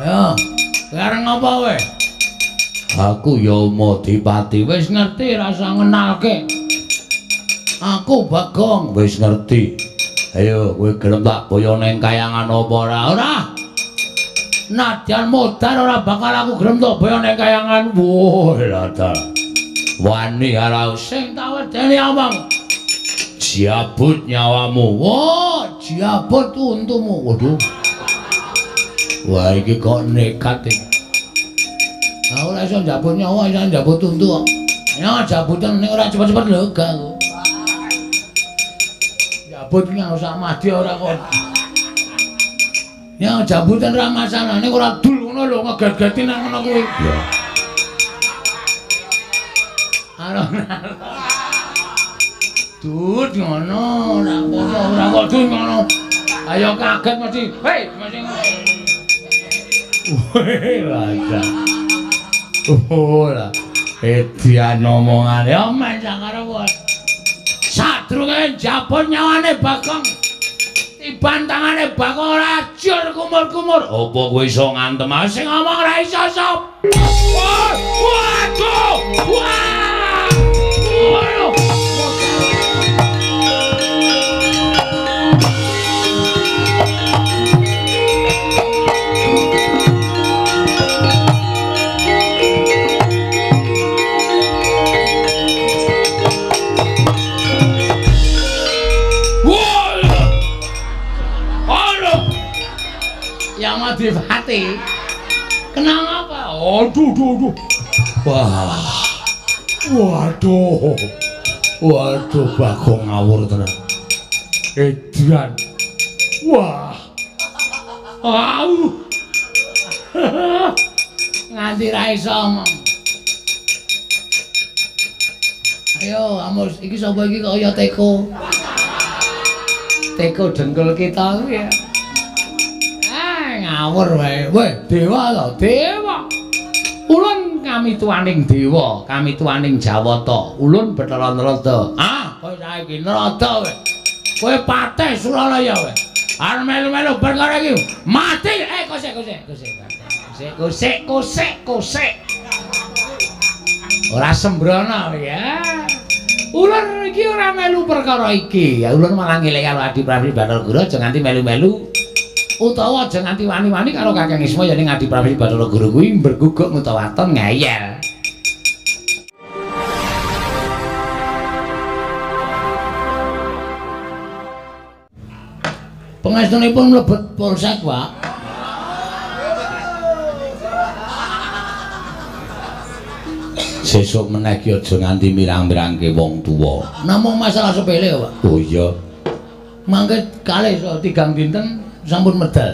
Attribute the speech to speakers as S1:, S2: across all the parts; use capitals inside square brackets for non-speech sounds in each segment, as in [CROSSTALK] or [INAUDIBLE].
S1: Ya, kareng apa we? Aku ya Modipati wis ngerti rasa ngenalke. Aku Bagong wis ngerti. Ayo kowe gelem tak boyo ning kayangan apa ora? Ora. Nadyan modar ora bakal aku gelem tak boyo ning kayangan. Wah, lata. Wani ora sing tak wedeni omong. Jabut nyawamu. Wah, jabut untumu. Waduh. Wah iki kok nekat iki. Aku ora iso njabut nyawa, iso njabut untu kok. Ya jabutan ning ora cepet-cepet lega aku. Jabut ki ora usah mati ora kok. Ya jabutan ra masalah, ning ora dul ngono lho ngeget-geti nang ngono kuwi. Ya. Alo. Dut ngono, ora apa ora kok dut ngono. Ayo kaget mesti. Hei, mesti ngono. Wadah. Ora. Edian omongane omen sakaro bos. Sadrunge jabon nyawane Bagong. Tiban tangane Bagong ora ajur kumur-kumur. Apa kowe iso ngantem sing ngomong ora iso sop. Waduh! Wah! Madivati. Kenal apa? Aduh, aduh, aduh. Wah. Waduh. Waduh, Bagong ngawur tenan. Edian. Wah. Au. [LAUGHS] Nganti ra iso. Ayo, Amos, iki sapa iki kaya teko? Teko dengkul kita kuwi ya. Ngawur wae. Weh, dewa to, dewa. Ulun kami tuaning dewa, kami tuaning Jawata. Ulun Bathara Narada. Ah, kowe saiki Narada wae. Kowe pateh Suralaya wae. Arep melu-melu perkara iki mati. Eh, kosek, kosek, kosek. Kosek, kosek, kosek. Ora sembrono ya. Ulun iki ora melu perkara iki. Ya ulun malah ngelek karo Adi Prabu Bathara Guru aja nganti melu-melu. Utawa aja nganti wani-wani karo Kakang Isma ya ning Adi Prabu Bathara Guru kuwi berguguk utawaton ngayel. Pengestunipun mlebet polsek, Pak. Sesuk meneh ki aja nganti mirang-mirangke wong tuwa. Namung masalah sepele, Pak. Oh iya. Mangke kalih so tigang dinten sampun medal.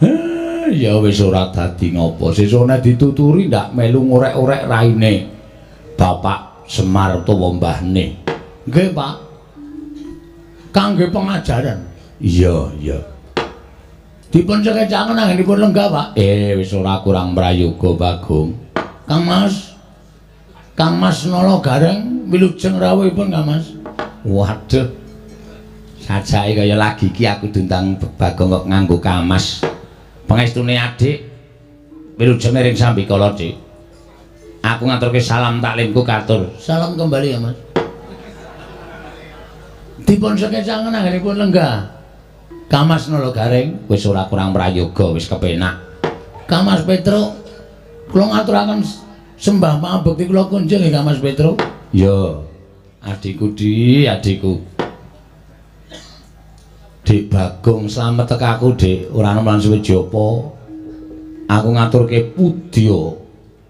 S1: Eh, ya wis ora dadi ngopo. Sesone dituturi ndak melu ngorek-orek raine. Bapak Semar utawa mbahne. Nggih, Pak. Kangge pengajaran. Iya, iya. Dipun sekecaken anggenipun lenggah, Pak. Eh, wis ora kurang prayoga, Bagong. Kang Mas. Kang Mas Nolo Gareng wilujeng rawuhipun, Kang Mas. Waduh. Sajake kaya lagi iki aku dundang Bagong kok nganggo kamas. Pangestune adik wilujeng ring sambikala, Dik. Aku ngaturke salam taklimku katur. Salam kembali ya, Mas. Dipun sekecangen anggenipun lenggah. Kamas Nolo Gareng wis ora kurang prayoga, wis kepenak. Kamas Petro kula ngaturaken sembah pangabekti kula kunjung nggih Kamas Petro. Ya, adikku di, adikku. Dik Bagong slamet tekaku, Dik. Ora ana lan suwe japa. Aku ngaturke pudya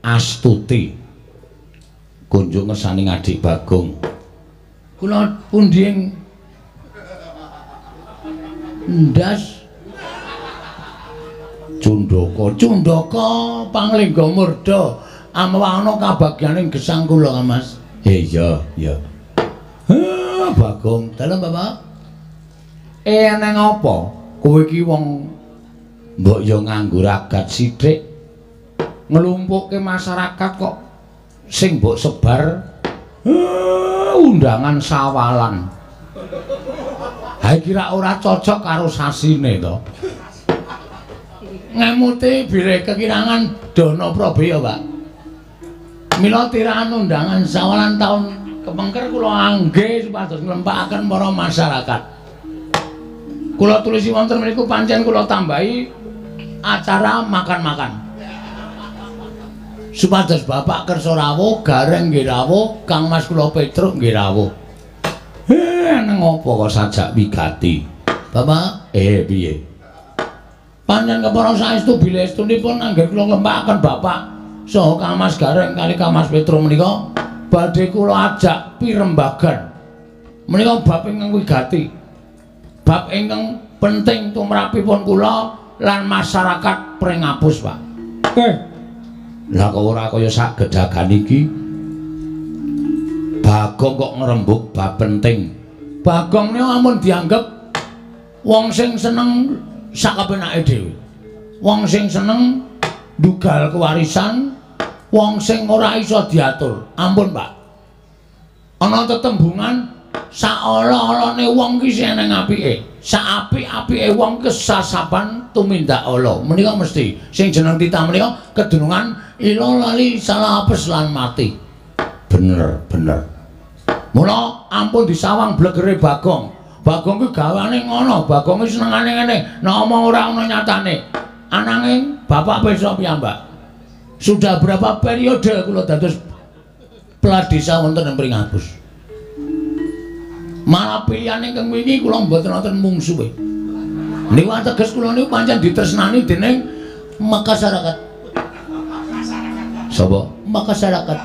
S1: astuti. Kunjung ngersani adik Bagong. Kula pundi ing ndas Cundaka, Cundaka Panglingga Murda. Amwana kabagyaning gesang kula, Mas. Eh, iya, iya. Ha, Bagong, dalem, Bapak. Nang apa? Kowe iki wong mbok ya nganggo ragat sithik. Nglumpukke masyarakat kok sing mbok sebar uh, undangan sawalan. Ha kira ora cocok karo sasine to. ngemuti bilih kekirangan dana prabeya, Pak. Mila tirahan undangan sawalan taun kepengker kula angge supados nglempakaken para masyarakat. Kula tulisi wonten mriku pancen kula tambahi acara makan-makan. Supados Bapak kersa rawuh, gareng nggih rawuh, Kang Mas kula Petruk nggih rawuh. Eh, nang apa kok sajak wigati? Bapak, eh piye? Panjen kepara saestu estunipun anggen kula nglempakaken Bapak saha Kang Mas Gareng kali Kang Mas Petro menika badhe kula ajak pirembagan. Menika bab ingkang wigati. Bab ingkang penting tumrapipun kula lan masyarakat Prengapus, Pak. Eh. Lah kok ora kaya sak gedagan iki. Bagong kok ngrembug bab penting. Bagong niku amun dianggep wong sing seneng sak kepenake dhewe. Wong sing seneng dugal kewarisan wong sing ora iso diatur. Ampun, Pak. Ana tetembungan saola-olane wong ki sing eneng apike. Saapik-apike wong kesasaban tumindak ala. Menika mesti sing jeneng titah menika kedunungan ila lali salah apes lan mati. Bener, bener. Mula ampun disawang blegere Bagong. Bagong ki gawane ngono, Bagong ki senengane ngene. Omong ora ana nyatane. Ananging bapak besok piyambak. Sudah berapa periode kula dados peladesa wonten ing Pringabus. Malah pilihan ingkang wingi kula mboten wonten mungsuhe. Niku ateges kula niku pancen ditresnani dening masyarakat. Sapa? Masyarakat.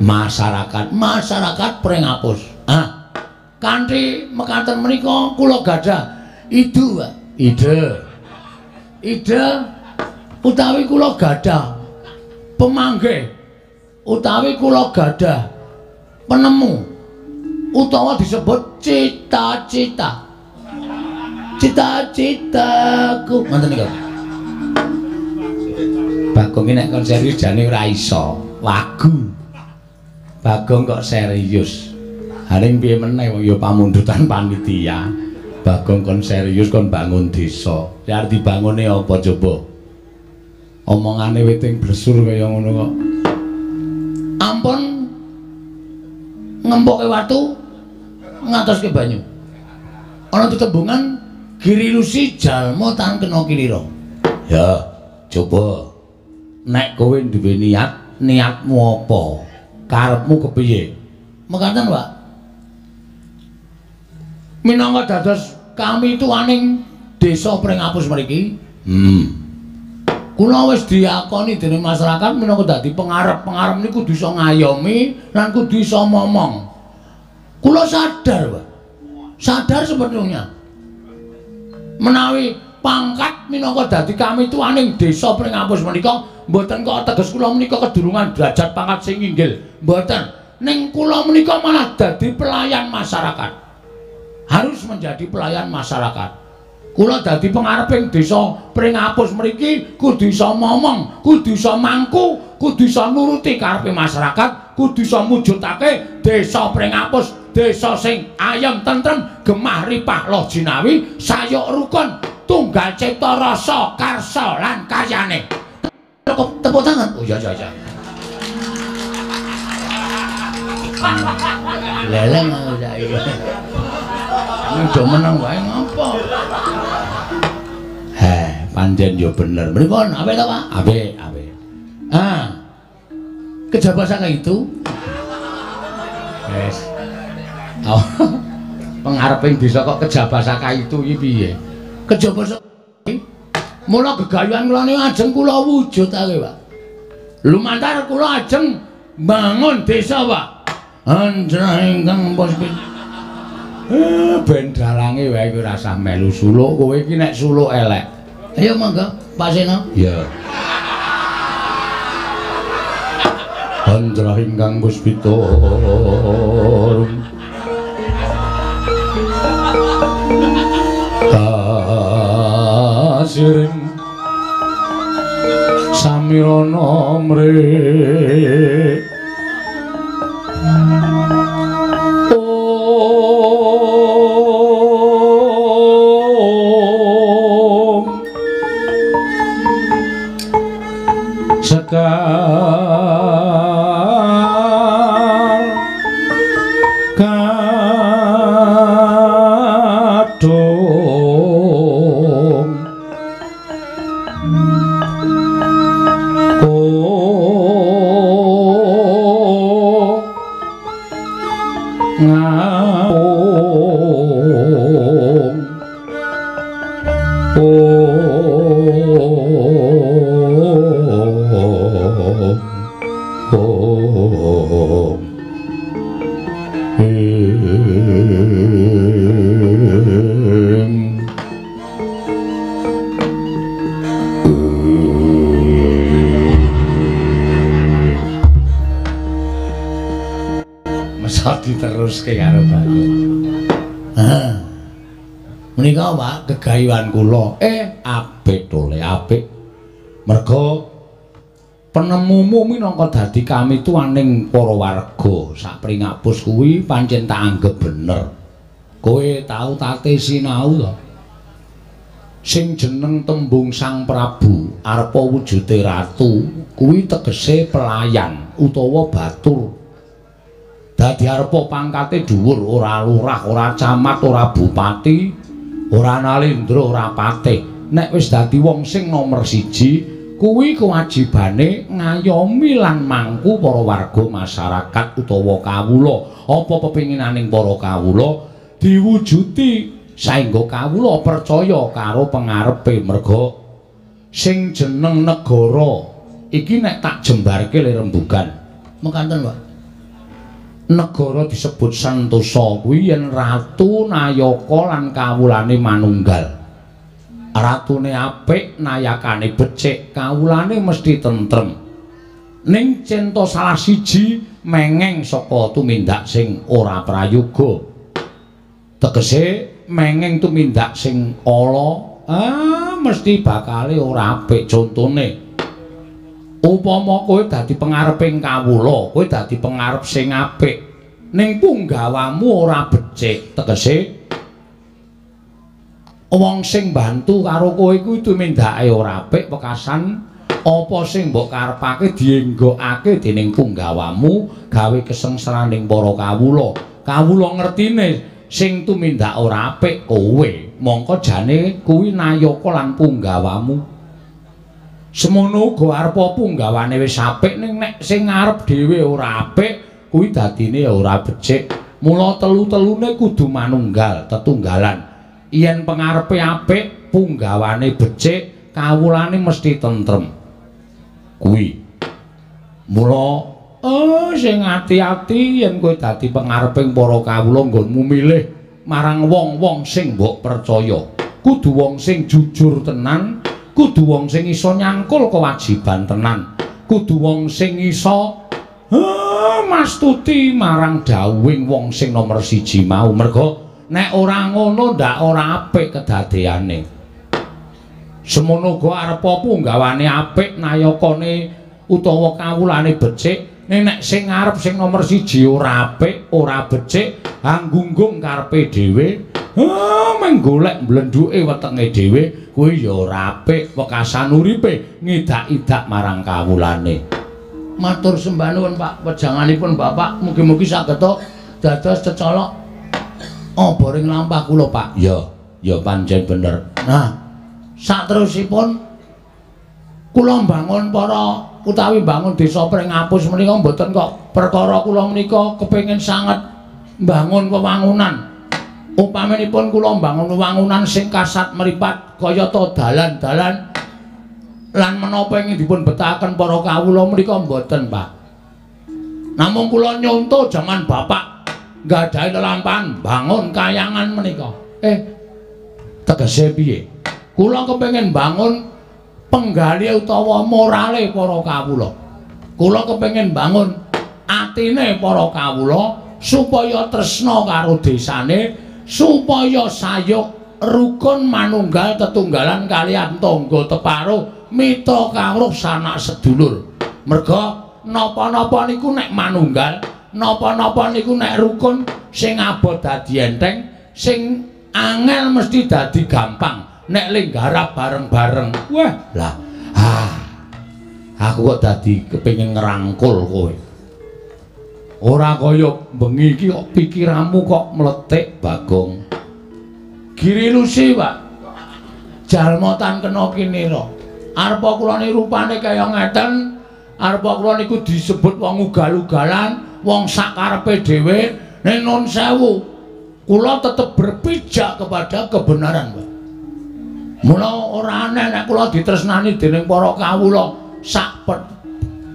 S1: Masyarakat, masyarakat Pringabus. Ah. Kanthi mekaten menika kula gadah ide. Ide. Ide utawi kula gadah pemanggih utawi kula gadah penemu utawa disebut cita-cita. Cita-citaku. Ngoten niku Bagong nek kon serius jane ora iso. Lagu. Bagong kok serius. Haring piye meneh wong ya pamundutan panitia. Bagong kon serius kon bangun desa. Ya arep dibangune apa coba? Omongane witing blesur kaya ngono kok. Ampun. Ngempoke watu ngatoske banyu. Ana tetembungan giri lusi jalma tan kena kilira. Ya, coba nek kowe duwe niat, niatmu apa? Karepmu kepiye? Mekaten, Pak. minangka dados kami tuaning desa Pringapus mriki. Hmm. Kula wis diakoni dening masyarakat minangka dadi pengarep-pengarep niku kudu iso ngayomi lan kudu iso momong. Kula sadar, Pak. Sadar sebetulnya. Menawi pangkat minangka dadi kami tuaning desa Pringapus menika mboten kok teges kula menika kedurungan derajat pangkat sing inggil. Mboten. Ning kula menika malah dadi pelayan masyarakat. harus menjadi pelayan masyarakat. Kula dadi pengareping desa Pringapus mriki kudu iso momong, kudu iso mangku, kudu iso nuruti karepe masyarakat, kudu iso mujudake desa Pringapus, desa sing ayem tentrem, gemah ripah loh jinawi, sayuk rukun, tunggal cipta rasa, karsa lan kayane. Tepuk tangan. Oh iya iya iya. Leleng aku saiki. Udah menang wae ngapa? Heh, pancen yo bener. Mripun, apik ta, Pak? Apik, apik. Ah. Kejabat saka itu. Wes. Oh. [LAUGHS] Pengareping bisa kok kejabat saka itu iki piye? Kejabat saka Mula gegayuhan kula niku ajeng kula wujudake, Pak. Lumantar kula ajeng bangun desa, Pak. Anjra ingkang puspita Eh, ben dalange wae kowe rasah melu suluk kowe iki nek suluk elek. Ayo mangga, Pak Sena. Iya. Andra ingkang puspita. Kasiring Samirana mrih diteruske karo. Hah. Menika Pak kegayuhan kula eh apik tole apik. Mergo penemumu minangka dadi kami tuaning para warga sak pringapus kuwi pancen tak anggap bener. Kowe tau tate sinau to. Sing jeneng tembung Sang Prabu arepa wujude ratu kuwi tegese pelayan utawa batur dadi arepa pangkate dhuwur ora lurah ora camat ora bupati ora nalendra ora patih. Nek wis dadi wong sing nomor siji kuwi kewajibane ngayomi lan mangku para warga masyarakat utawa kawula. Apa pepinginaning para kawula? Diwujudi saengga kawula percaya karo pangarepe merga sing jeneng negara. Iki nek tak jembarke le rembugan. Mengkanten Pak negara disebut Santosa kuwi yen ratu Nayaka lan kawulane manunggal. Ratune apik, nayakane becik, kawulane mesti tentrem. Ning cento salah siji mengeng saka tumindak sing ora prayoga. Tegese mengeng tumindak sing ala, ah mesti bakale ora apik contone. Upama kowe dadi pangareping kawula kowe dadi pangarep sing apik ning punggawamu ora becik tegese? Wong sing bantu karo kowe kuwi tumindake ora apik pekasan apa sing mbok karepake dienggokake dening punggawamu gawe kesengsaraning para kawula? Kawula ngertine sing tumindak ora apik kowe mongko jane kuwi nayaka lan punggawamu semono uga arepa punggawane wis apik ning nek sing ngarep dhewe ora apik kuwi dadine ora becik. Mula telu-telune kudu manunggal tetunggalan. Yen pengarepe apik punggawane becik kawulane mesti tentrem. Kuwi. Mula oh sing ati-ati yen kowe dadi pengareping para kawula nggonmu milih marang wong-wong sing mbok percaya. Kudu wong sing jujur tenan kudu wong sing iso nyangkul kewajiban tenan. Kudu wong sing iso mastuti marang dawing wong sing nomor siji mau. Mergo nek ora ngono ndak ora apik kedadeane. Semono go arep apa nggawane apik nayakane utawa kawulane becik nek sing ngarep sing nomor siji ora apik ora becik anggunggung karepe dhewe. Ha menggolek mlenduke wetenge dhewe kuwi ya ora apik wekasan uripe ngidak-idak marang kawulane. Matur sembah nuwun Pak. Wejanganipun Bapak mugi-mugi saged dados cecolok apa ring lampah kula Pak. Ya ya pancen bener. Nah saterusipun kula mbangun para utawi mbangun desa Pringapus menika mboten kok. Perkara kula menika kepengin sanget mbangun wewangunan. Upaminipun kula mbangun wangunan sing kasat meripat kaya to dalan-dalan lan menapa ingin dipun betahaken para kawula menika mboten Pak. Namung kula nyonto jaman bapak nggadahi lelampahan bangun kayangan menika. Eh tegese piye? Kula kepengin bangun penggali utawa morale para kawula. Kula kepengin bangun atine para kawula supaya tresna karo desane supaya sayuk rukun manunggal tetunggalan kalian tangga teparo mita kawruh sanak sedulur. Merga napa-napa niku nek manunggal napa-napa niku nek rukun sing abot dadi enteng sing angel mesti dadi gampang nek ling garap bareng-bareng wah lah ha Aku kok dadi kepengin ngerangkul kowe. Ora kaya bengi iki kok pikiranmu kok meletik, Bagong. Giri lusi, Pak. Jalma tan kena kinira. Arepa kula ni rupane kaya ngeten. Arepa kula niku disebut wong ugal-ugalan, wong sakarepe dhewe. Ning nun sewu, kula tetep berpijak kepada kebenaran, Pak. Mula ora aneh nek kula ditresnani dening para kawula sak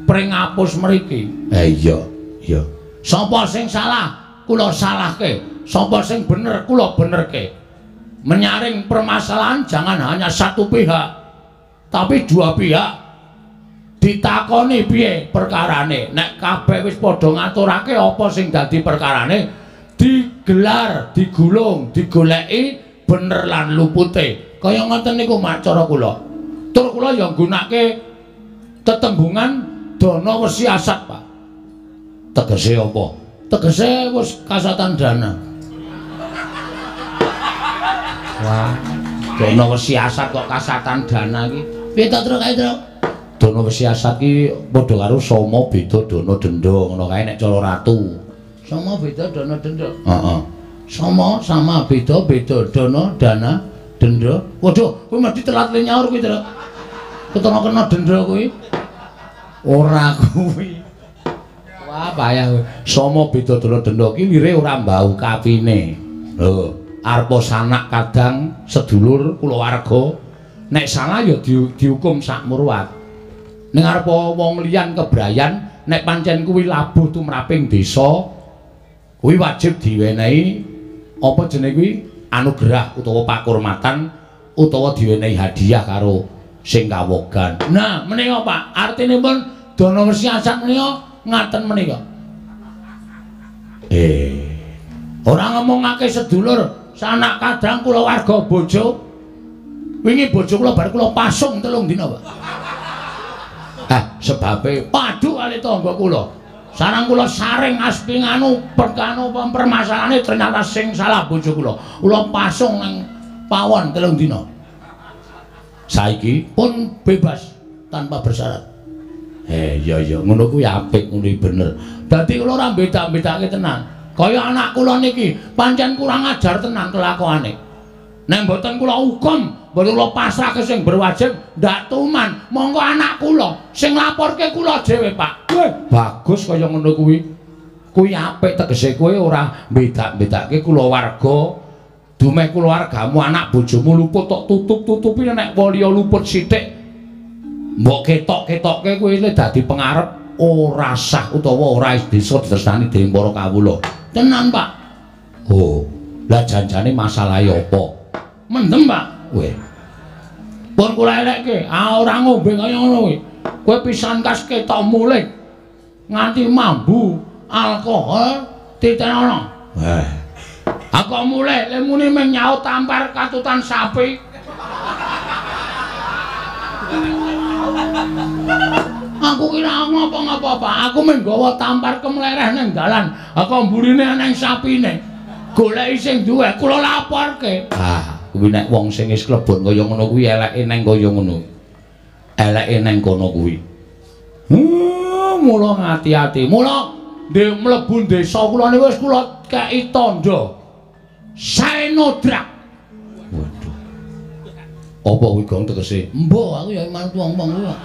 S1: pring apus mriki. Eh iya, iya. Sapa sing salah, kula salahke. Sapa sing bener, kula benerke. Menyaring permasalahan jangan hanya satu pihak, tapi dua pihak. Ditakoni piye perkarane? Nek kabeh wis padha ngaturake apa sing dadi perkarane, digelar, digulung, digoleki bener lan lupute. Kaya ngoten niku macara kula. Tur kula ya nggunakake tetembungan dana wesi asat, Pak. tegese apa? Tegese wis kasatan dana. Wah dono wis siasat kok kasatan dana iki? Piye to truk? Kae truk. Dono wis siasat iki padha karo sama beda dono denda ngono kae nek cara ratu. Sama beda dono denda heeh. Sama sama beda beda dono dana denda waduh kowe mesti telat le nyaur kuwi truk ketara kena denda kuwi ora kuwi Wah, payah kowe. Sama beda dolo denda ki lire ora mbau kapine. Lho, arepa sanak kadang sedulur kulawarga. Nek salah ya di, dihukum sak murwat. Ning arepa wong liyan kebrayan, nek pancen kuwi labuh tumraping desa, kuwi wajib diwenehi apa jenenge kuwi anugerah utawa pakurmatan utawa diwenehi hadiah karo sing kawogan. Nah, menika Pak, artine pun dana wesiasan menika ngaten menika. Eh. Ora ngomongake sedulur, sanak kadang kula warga bojo. Wingi bojo kula bar kula pasung telung dina, Pak. Eh, sebabe padu kali tangga kula. Sarang kula saring asping anu perkano permasalahane ternyata sing salah bojo kula. Kula pasung ning pawon telung dina. Saiki pun bebas tanpa bersyarat. Eh iya iya ngono kuwi apik ngono bener. Dadi kula ora beda-bedake tenan. Kaya anak kula niki pancen kurang ajar tenan kelakuane. Nek mboten kula hukum, mboten kula pasrahke sing berwajib ndak tuman. Monggo anak kula sing laporke kula dhewe, Pak. Weh, bagus kaya ngono kuwi. Kuwi apik tegese kowe ora beda-bedake kula warga. Dumeh keluargamu anak bojomu luput tok tutup-tutupi nek waliya luput sithik mbok ketok-ketokke iki dadi pengarep ora sah utawa ora bisa ditresnani dening para kawula. Tenan, Pak. Oh, lah janjane masalah apa? Mendem, Pak. Weh. Pun kula elekke, ah ora ngombe kaya ngono kuwi. Kowe pisan kas ketok mulih nganti mambu alkohol titenono. Weh. Aku mulih lemune mung nyaut tampar katutan sapi. Aku kira ngapa-ngapa, Pak. Aku mung gawa tampar kemlereh ning dalan. Aku mburine ana sapine. Goleki sing duwe, kula laporke. Ah, kuwi nek wong sing wis klebon kaya ngono kuwi eleke neng kaya ngono. Eleke neng kono kuwi. Hmm, mula ngati-ati. Mula ndek mlebu desa kula niku wis kula kei tandha. Saenodrak. Waduh. Apa kuwi gong tegese? Mbok aku ya mantu wong-wong kuwi.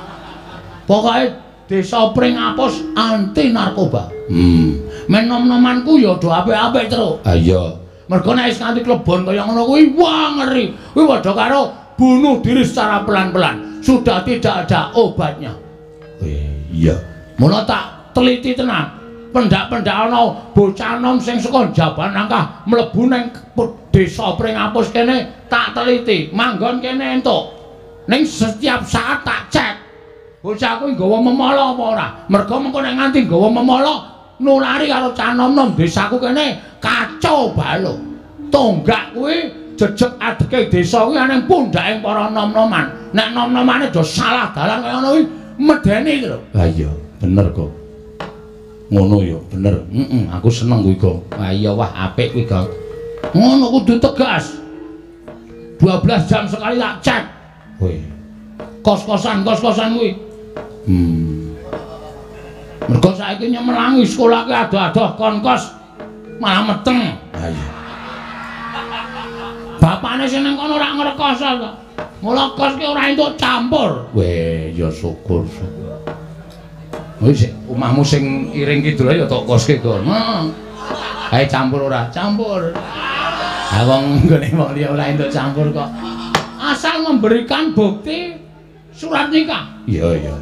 S1: Pokoke desa Pring Apus anti narkoba. Hmm. Men nom-nomanku ya do apik-apik terus. Ah iya. Mergo nek nganti klebon kaya ngono kuwi wah ngeri. Kuwi padha karo bunuh diri secara pelan-pelan. Sudah tidak ada obatnya. Eh, iya. Mula tak teliti tenan. Pendak-pendak ana bocah nom sing saka jaban nangkah mlebu ning desa Pring Apus kene tak teliti. Manggon kene entuk. Ning setiap saat tak cek. bocah kuwi nggawa memala apa ora? Mergo mengko nek nganti nggawa memala nulari karo cah nom-nom desaku kene kacau balu. Tonggak kuwi jejeg adeke desa kuwi ana ing pundhake para nom-noman. Nek nom-nomane do salah dalan kaya ngono kuwi medeni lho. Ha iya, bener kok. Ngono ya, bener. Heeh, aku seneng kuwi kok. Ha iya wah apik kuwi kok. Ngono kudu tegas. 12 jam sekali tak cek. Woi. Kos-kosan, kos-kosan kuwi Hmm. Mergo saiki nyemelangi sekolah ki adoh-adoh konkos malah meteng. Ha iya. Bapakne sing nang kono ora ngrekoso to. Mula kos ki ora entuk campur. Weh, ya syukur. Wis omahmu sing iring kidul ya tok koske kok. Heeh. campur ora? Campur. Ha wong nggone wong liya ora entuk campur kok. Asal memberikan bukti surat nikah. Iya, iya.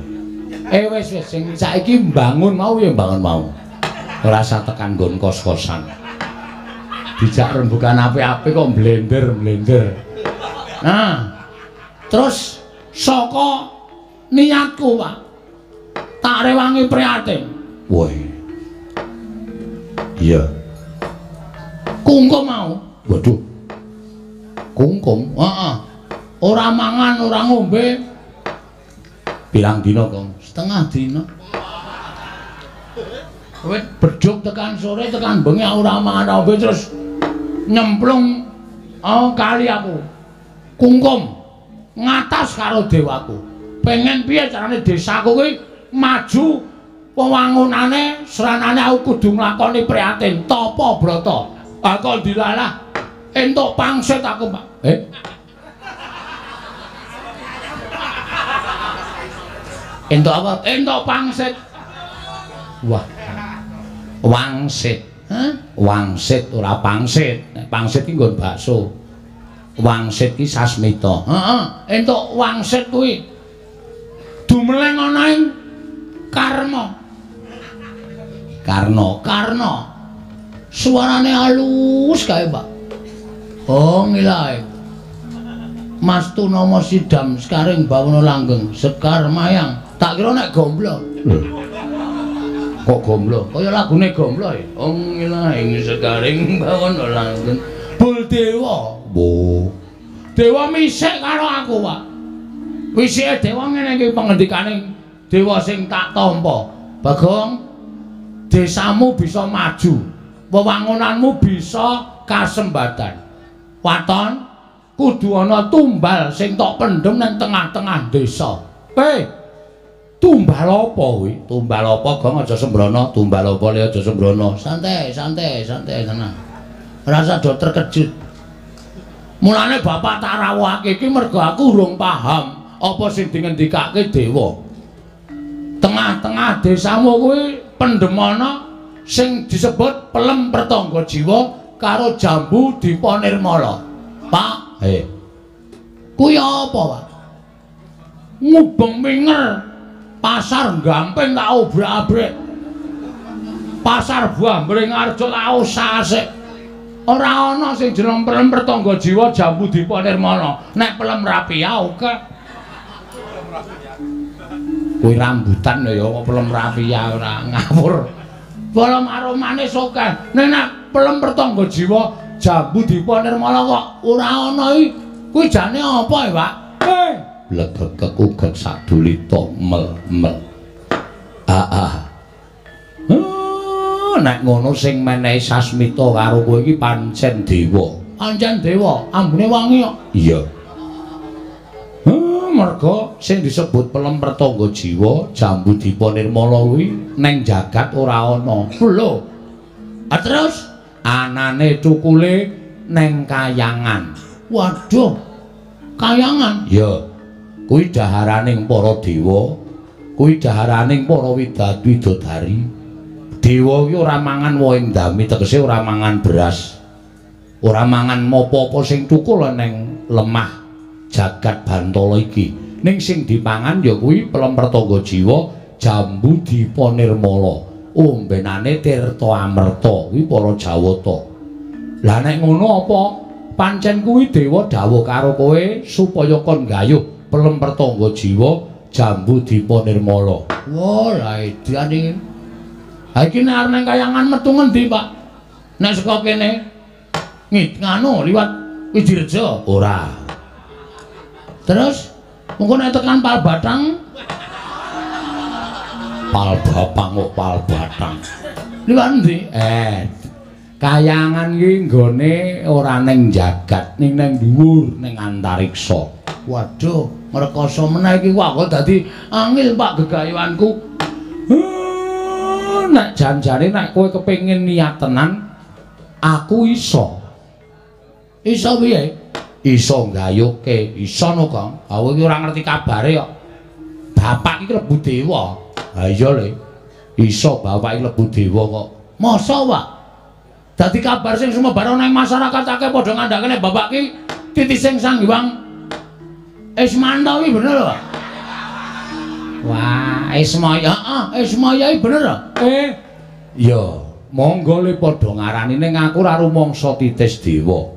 S1: Eh wis wis sing saiki mbangun mau ya mbangun mau. Ora usah tekan nggon kos-kosan. Dijak rembukan apik-apik kok blender-blender. Nah. Terus saka niatku, Pak. Tak rewangi prihatin. Woi. Iya. Kungkum mau. Waduh. Kungkum. Heeh. Ora mangan, ora ngombe. Bilang dina, Kong. Setengah dina. Wit beduk tekan sore tekan bengi ora mangan opo terus nyemplung oh kali aku. Kungkum ngatas karo dewaku. Pengen piye carane desaku kuwi maju wewangunane seranane aku kudu nglakoni prihatin tapa brata. Aku dilalah entuk pangsit aku, Pak. Eh? Entuk apa? Entuk pangsit. Wah. Wangsit. Hah? Wangsit ora pangsit. Pangsit ki nggon bakso. Wangsit ki sasmita. Heeh, entuk wangsit kuwi. Dumeleng ana ing karma. Karno, karno. Suarane halus kae, Pak. Oh, ngilae. Mas Tunomo Sidam sekaring bawono langgeng sekar mayang tak kira nek gomblo. Kok gomblo? Kaya lagune gomblo ya. Oh ngila ing sekaring bawono langgeng. Bul dewa. Bu dewa misik karo aku pak. Wisike dewa ngene iki pengendikane dewa sing tak tampa. Bagong desamu bisa maju. Wewangunanmu bisa kasembatan. Waton kudu ana tumbal sing tok pendem nang tengah-tengah desa. Eh. Tumbal apa kuwi? Tumbal apa, Gong aja sembrono, tumbal apa le aja sembrono. Santai, santai, santai tenang. Rasa do terkejut. Mulane bapak tak rawuhake iki mergo aku urung paham apa sing dingendikake dewa. Tengah-tengah desamu kuwi pendemana sing disebut pelem pertangga jiwa karo jambu diponirmala. Pak, Eh. Kuwi apa, Pak? Ngubeng minger. Pasar gamping tak obrak-abrik. Pasar buah mringarjo tak usah Ora ana sing jeneng pelem pertangga jiwa jambu diponirmana. Nek pelem rapi ya oke. Kuwi rambutan ya kok pelem rapi ya ora ngawur. Pelem aromane oke. Nek pelem pertangga jiwa jambu diponirmala kok ora ana iki kuwi jane apa ya Pak eh legek ugek sadulita mel mel ah ah uh, nek ngono sing menehi sasmita karo kowe iki pancen dewa pancen dewa ambune wangi kok iya merga sing disebut pelem pertangga jiwa jambu diponirmala kuwi ning jagat ora ana lho ah, terus anane cukule neng kayangan. Waduh. Kayangan? Ya. Kuwi daharaning para dewa, kuwi daharaning para widadari. Dewa ki ora mangan wohe ndami, tegese ora mangan beras. Ora mangan apa-apa sing tukul neng lemah jagat bantala iki. Ning sing dipangan ya kuwi pelem pertangga jiwa jambu diponirmala. ombenane tirta amerta kuwi para jawata lah nek ngono apa pancen kuwi dewa dawuh karo kowe supaya kon gayuh pelem pertangga jiwa jambu diponirmala wah la idane ha iki nek arep kayangan metu ngendi pak nek saka kene ngit nganu liwat wijirejo ora terus mengko nek tekan pal batang pal bapang kok pal batang. Liwat ndi? Eh. Kayangan iki nggone ora ning jagat, ning nang dhuwur ning antariksa. Waduh, ngrekoso meneh iki kok dadi angel Pak gegayuanku. Nek janjane nek kowe kepengin niat tenan, aku iso. Iso piye? Iso gayuke, iso no, Kang. Aku iki ora ngerti kabare kok. Bapak iki lebu dewa. Ha iya le. Iso bapak iki lebu dewa kok. Masa, Pak? Dadi kabar sing sumebar ana ing masyarakat akeh padha ngandhakne bapak ki titi sing Sang Hyang Ismanto iki bener lho. Wah, Ismaya, heeh, Ismaya iki bener lho. Eh, ya, monggo le padha ngarani ning aku ora rumangsa titis dewa.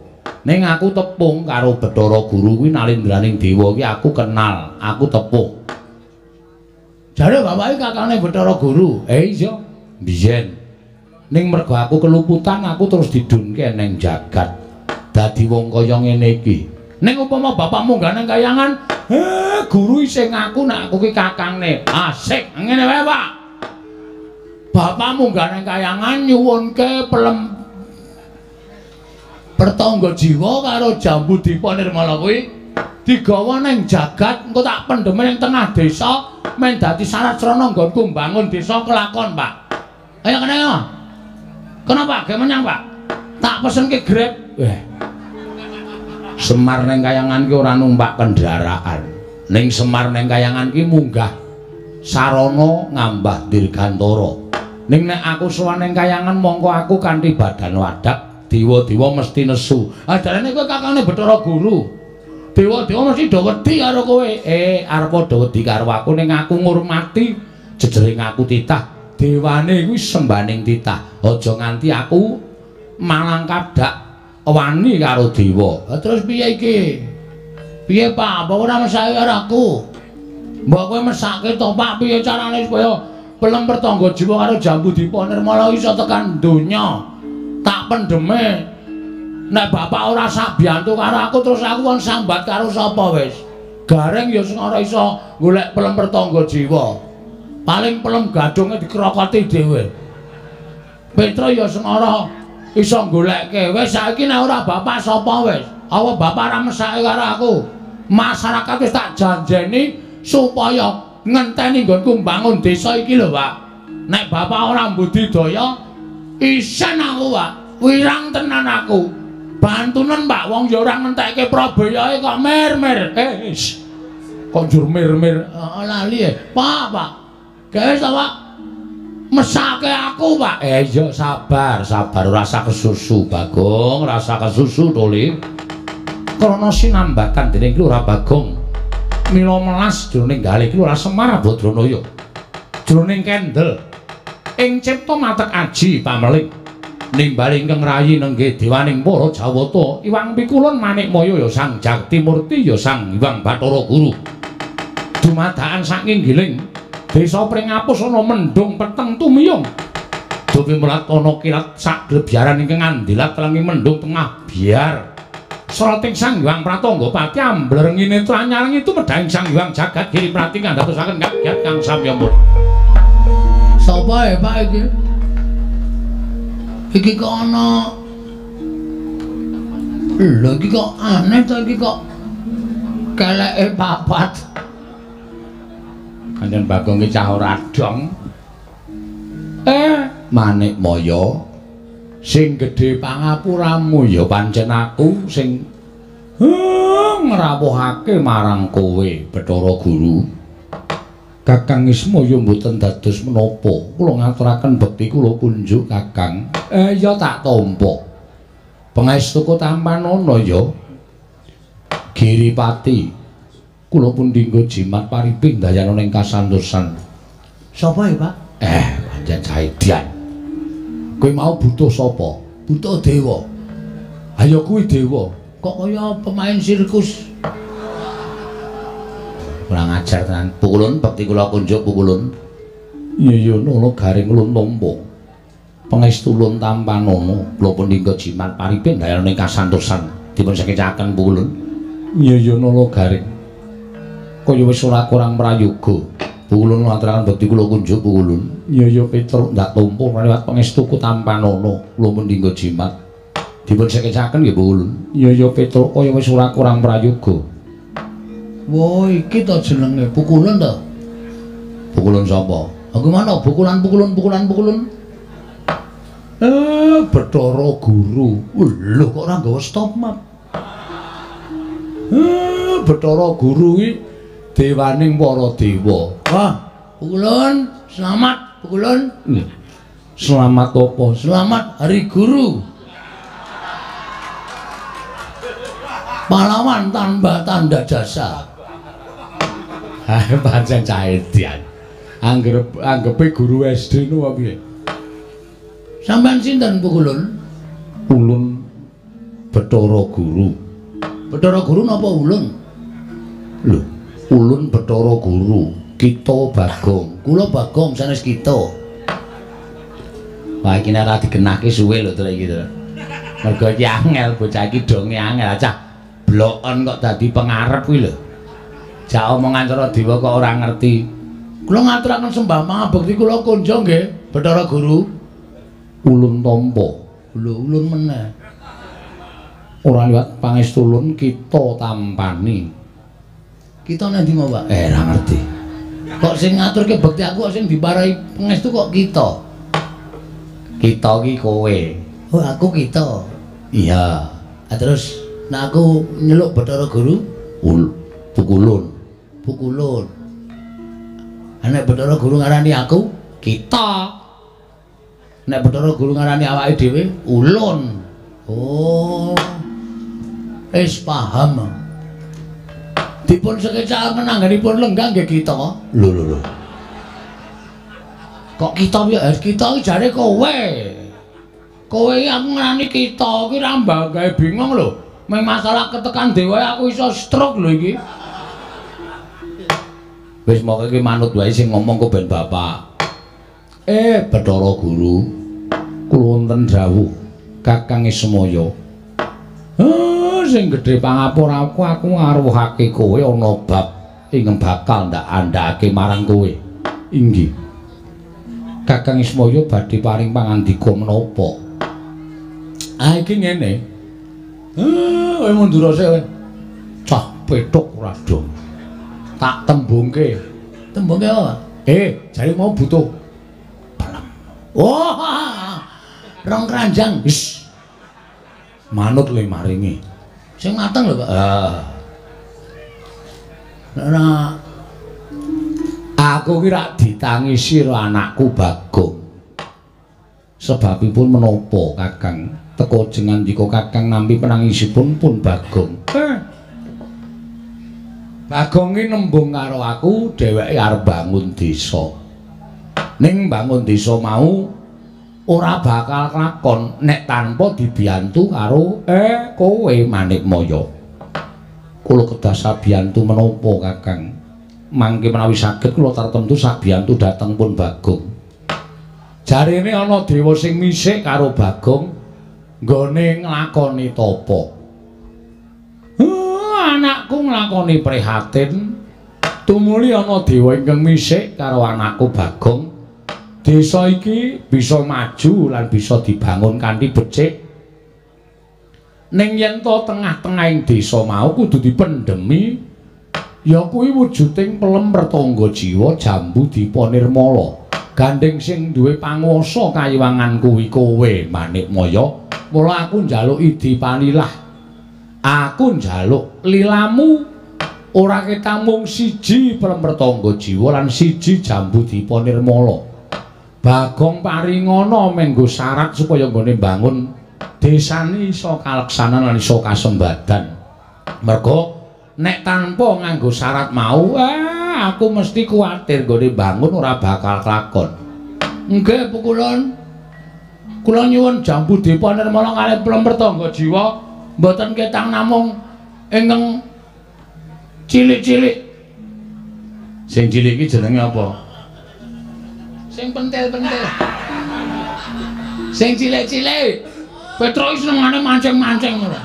S1: Ning aku tepung karo Bathara Guru kuwi nalindraning dewa iki aku kenal, aku tepung. Jare bapak iki kakane Bathara Guru. Eh iya, biyen. Ning mergo aku keluputan aku terus didunke ning jagat. Dadi wong kaya ngene iki. Ning upama bapakmu gak nang kayangan, eh guru sing ngaku nek aku ki kakangne. Asik, ngene wae, Pak. Bapakmu gak nang kayangan nyuwunke pelem pertangga jiwa karo jambu dipa nirmala kuwi digawa ning jagat engko tak pendhem ning tengah desa men dadi syarat srana nggonku mbangun desa kelakon, Pak. Ayo. Kenapa? Ge menyang, Pak? Tak pesenke Grab. Eh. Semar ning kayangan ki ora numpak kendaraan. Ning Semar ning kayangan ki munggah sarana ngambah dirgantara. Ning nek aku sowan ning kayangan mongko aku kanthi badan wadak, dewa-dewa mesti nesu. Ah darane kowe kakane Bathara Guru. Dewa-dewa mesti do wedi karo kowe. Eh, arep do wedi karo aku ning aku ngurmati jejering aku titah. Dewane kuwi sembaning titah. Aja nganti aku malang kadak wani karo dewa. Terus piye iki? Piye Pak? Apa ora mesake karo aku? Mbok kowe mesake to Pak piye carane supaya pelem pertangga jiwa karo jambu dipa nirmala iso tekan donya? Tak pendeme. Nek bapak ora sak biantu karo aku terus aku kon sambat karo sapa wis? Gareng ya sing ora iso golek pelem pertangga jiwa. Paling pelem gadunge dikrokoti dhewe. Petra ya sing iso goleke. Wis saiki nek ora bapak sapa wis? Apa bapak ora mesake karo aku? Masyarakat wis tak janjeni supaya ngenteni nggonku mbangun desa iki lho, Pak. Nek bapak ora mbudidaya, isen aku, Pak. Wirang tenan aku. Bantunen, Pak, wong ya ora ngentekke prabayake kok mir-mir. Eh. Kok njur mir-mir uh, lali e. Pak, Pak. Gawe Pak. Mesake aku, Pak. Eh, iya sabar, sabar rasa kesusu, Bagong, rasa kesusu to, Li. Krana sinambakan dening Lurah Bagong. Mila melas jroning galih Lurah Semar Badranaya. Jroning kendel ing cipta matek aji pameling nimbali ingkang rayi nengge dewaning para Jawata Iwang Pikulun Manikmaya ya Sang Jaktimurti ya Sang Iwang Bathara Guru. Dumadakan saking giling desa Pringapus ana mendung peteng tumiyung. Dupi mulat ana kilat sak grebyaran ingkang andilat lengi mendung tengah biar. Srating Sang Hyang Pratangga Pati amblereng netra nyareng itu medhang Sang Hyang Jagat Giri Prati ngandhatosaken kagiat kang samyambut. Sapa e Pak iki? Iki kok ana Lho iki kok aneh to iki kok keleke papat. Kanjen Bagong cah ora dong. Eh, Manik Maya sing gedhe pangapuramu ya pancen aku sing ngrawuhake marang kowe Bathara Guru. Kakang Ismaya mboten dados menapa. Kula ngaturaken bekti kula kunjuk Kakang. Eh ya tak tampa. Pangestuku tampanana ya. Giripati. Kula pun dinggo jimat pariping dayana ning kasantosan. Sapa ya, Pak? Eh, pancen Caidian. Kowe mau butuh sapa? Butuh dewa. Ayo kuwi dewa. Kok kaya pemain sirkus? kurang ajar tenan. Pukulun bekti kula kunjuk pukulun. Iya iya nono garing lun tompo. Pangestu lun tampanono. Kula pun dinggo jimat paripin daya ning kasantosan. Dipun sekecaken pukulun. Iya iya nono garing. Kaya wis ora kurang prayoga. Pukulun ngaturaken bekti kula kunjuk pukulun. Iya iya Petruk ndak tompo liwat pangestuku tampanono. Kula pun dinggo jimat. Dipun sekecaken nggih pukulun. Iya iya Petruk kaya wis ora kurang prayoga. Wah, iki to jenenge pukulan to. Pukulan sapa? Aku mana pukulan pukulan pukulan pukulan. Eh, Bathara Guru. Lho kok ora nggawa stop map. Eh, Bathara Guru iki dewaning para dewa. Wah, pukulan selamat pukulan. Selamat apa? Selamat Hari Guru. Pahlawan tanpa tanda jasa. Ah, pancen cah edian. Anggep anggepe guru SD nu apa piye? Sampeyan sinten Pukulun? Ulun Bathara Guru. Bathara Guru napa ulun? Lho, ulun Bathara Guru. Kita Bagong. Kula Bagong sanes kita. Wah, iki nek ora digenake suwe lho to iki to. Mergo iki angel bocah iki donge angel acah. Blokon kok dadi pengarep kuwi lho. Jak omongan cara dewa kok ora ngerti. Kula ngaturaken sembah mangabekti kula kunjo nggih, Bathara Guru. Ulun tampa. Lho, ulun meneh. Ora liwat pangestu ulun kita tampani. Kita nang ndi mau, Pak? Eh, ora ngerti. Kok sing ngaturke bekti aku kok sing diparai pangestu kok kita? Kita iki kowe. Oh, aku kita. Iya. Ah, terus nek aku nyeluk Bathara Guru, ul pukulun. Pukulun. Nek Bathara Guru ngarani aku, kita. Nek Bathara Guru ngarani awake dhewe, ulun. Oh. Wis paham. Dipun sekecaken anggenipun lenggang nggih kita. Lho lho lho. Kok kita piye? Eh, kita iki jare kowe. Kowe iki aku ngrani kita iki ra gawe bingung lho. Meng masalah ketekan dewa aku iso stroke lho iki. Wis moko iki manut wae sing ngomong kok ben bapak. Eh, Bathara Guru. Kula wonten dawuh Kakang Ismaya. Eh, sing gedhe pangapura aku aku ngaruhake kowe ana bab ing bakal ndak andhake marang kowe. Inggih. Kakang Ismaya badhe paring pangandika menapa? Ah iki ngene. Eh, kowe mundur sik kowe. Cah petuk ora dong. Tak tembungke. Tembungke apa? Eh, jare mau butuh palem. Wah. Rong keranjang. Wis. Manut le maringi. Sing mateng lho, Pak. Ah. Nah, aku ki rak ditangisi karo anakku Bagong. Sebabipun menapa, Kakang? Teka jengan dika Kakang nampi penangisipun pun Bagong. Eh. Bagong ki nembung karo aku, dheweke arep bangun desa. Ning bangun desa mau ora bakal kelakon nek tanpa dibiyantu karo eh kowe Manikmaya. Kula kedah sabiyantu menapa, Kakang? Mangke menawi saged kula tartemtu sabiyantu dhateng pun Bagong. Jarene ana dewa sing misik karo Bagong nggone nglakoni tapa. anakku nglakoni prihatin tumuli ana dewa ingkang misik karo anakku Bagong desa iki bisa maju lan bisa dibangun kanthi becik. Ning yen to tengah-tengahing desa mau kudu dipendemi ya kuwi wujuding pelem pertangga jiwa jambu dipanirmala gandeng sing duwe panguwasa kayiwangan kuwi kowe manikmaya mula aku njaluk idi panilah. Aku njaluk lilamu. Ora ketamung siji pertangga jiwa lan siji jambu dipanirmala bagong paringana menggo syarat supaya nggone bangun desane iso kaleksanan lan iso kasembadan mergo nek tanpa nganggo syarat mau eh, aku mesti kuwatir nggone bangun ora bakal lakon nggih pukulon kula nyuwun jambu dipanirmala kalih pertangga jiwa mboten ketang namung ingkang cilik-cilik. Sing cilik iki jenenge apa? Sing pentil-pentil. Sing cilik-cilik. Petro iki senengane mancing-mancing ora.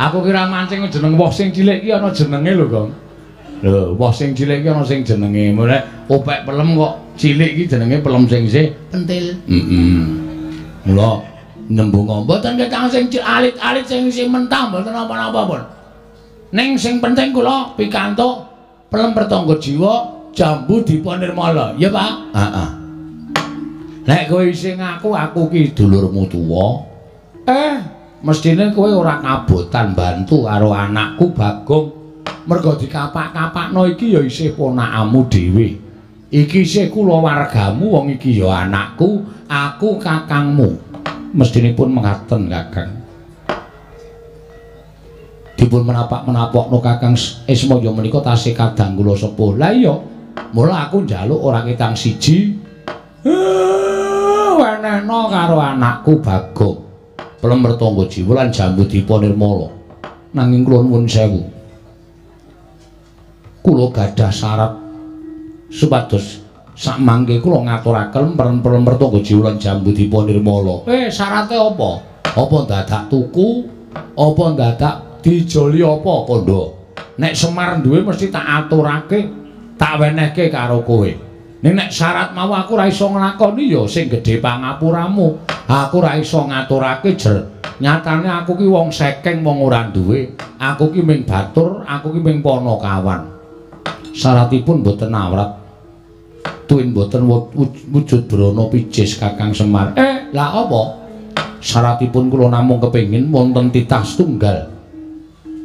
S1: Aku kira mancing jeneng woh sing cilik iki ana jenenge lho, Gong. Lho, woh sing cilik iki ana sing jenenge. Mulai opek pelem kok cilik iki jenenge pelem sing isih pentil. Heeh. Mula nembung mboten ketang sing alit-alit sing sing mentah mboten apa-apa pun. Ning sing penting kula pikantuk pelem pertangga jiwa jambu dipunirmala. Ya, Pak? Heeh. Nek kowe isih ngaku aku ki dulurmu tuwa, eh mestine kowe ora kabotan bantu karo anakku Bagong. Mergo dikapak-kapakno iki ya isih ponakamu dhewe. Iki isih kula wargamu wong iki ya anakku, aku kakangmu. Mestine pun mengaten, Kakang. Dipun menapak-menapokno Kakang Ismaya menika tasih kadang kula sepuh. Lah iya, mula aku njaluk ora ketang siji. Wenehno karo anakku Bagong. Pelem mertangga jiwa lan jambu dipunirmala. Nanging kula nuwun sewu. kula gadah syarat supados sak mangke kula ngaturaken peren-peren mertangga jiwa jambu dipun nirmala. Eh, syarate apa? Apa dadak tuku? Apa dadak dijoli apa kandha? Nek Semar duwe mesti tak aturake, tak wenehke karo kowe. Ning nek syarat mau aku ora iso nglakoni ya sing gedhe pangapuramu. Aku ora iso ngaturake jer. Nyatane aku ki wong sekeng wong ora duwe. Aku ki ming batur, aku ki ming kawan. syaratipun boten awrat tuwin boten wujud brana pijes Kakang Semar eh lah apa syaratipun kula namung kepengin wonten titah setunggal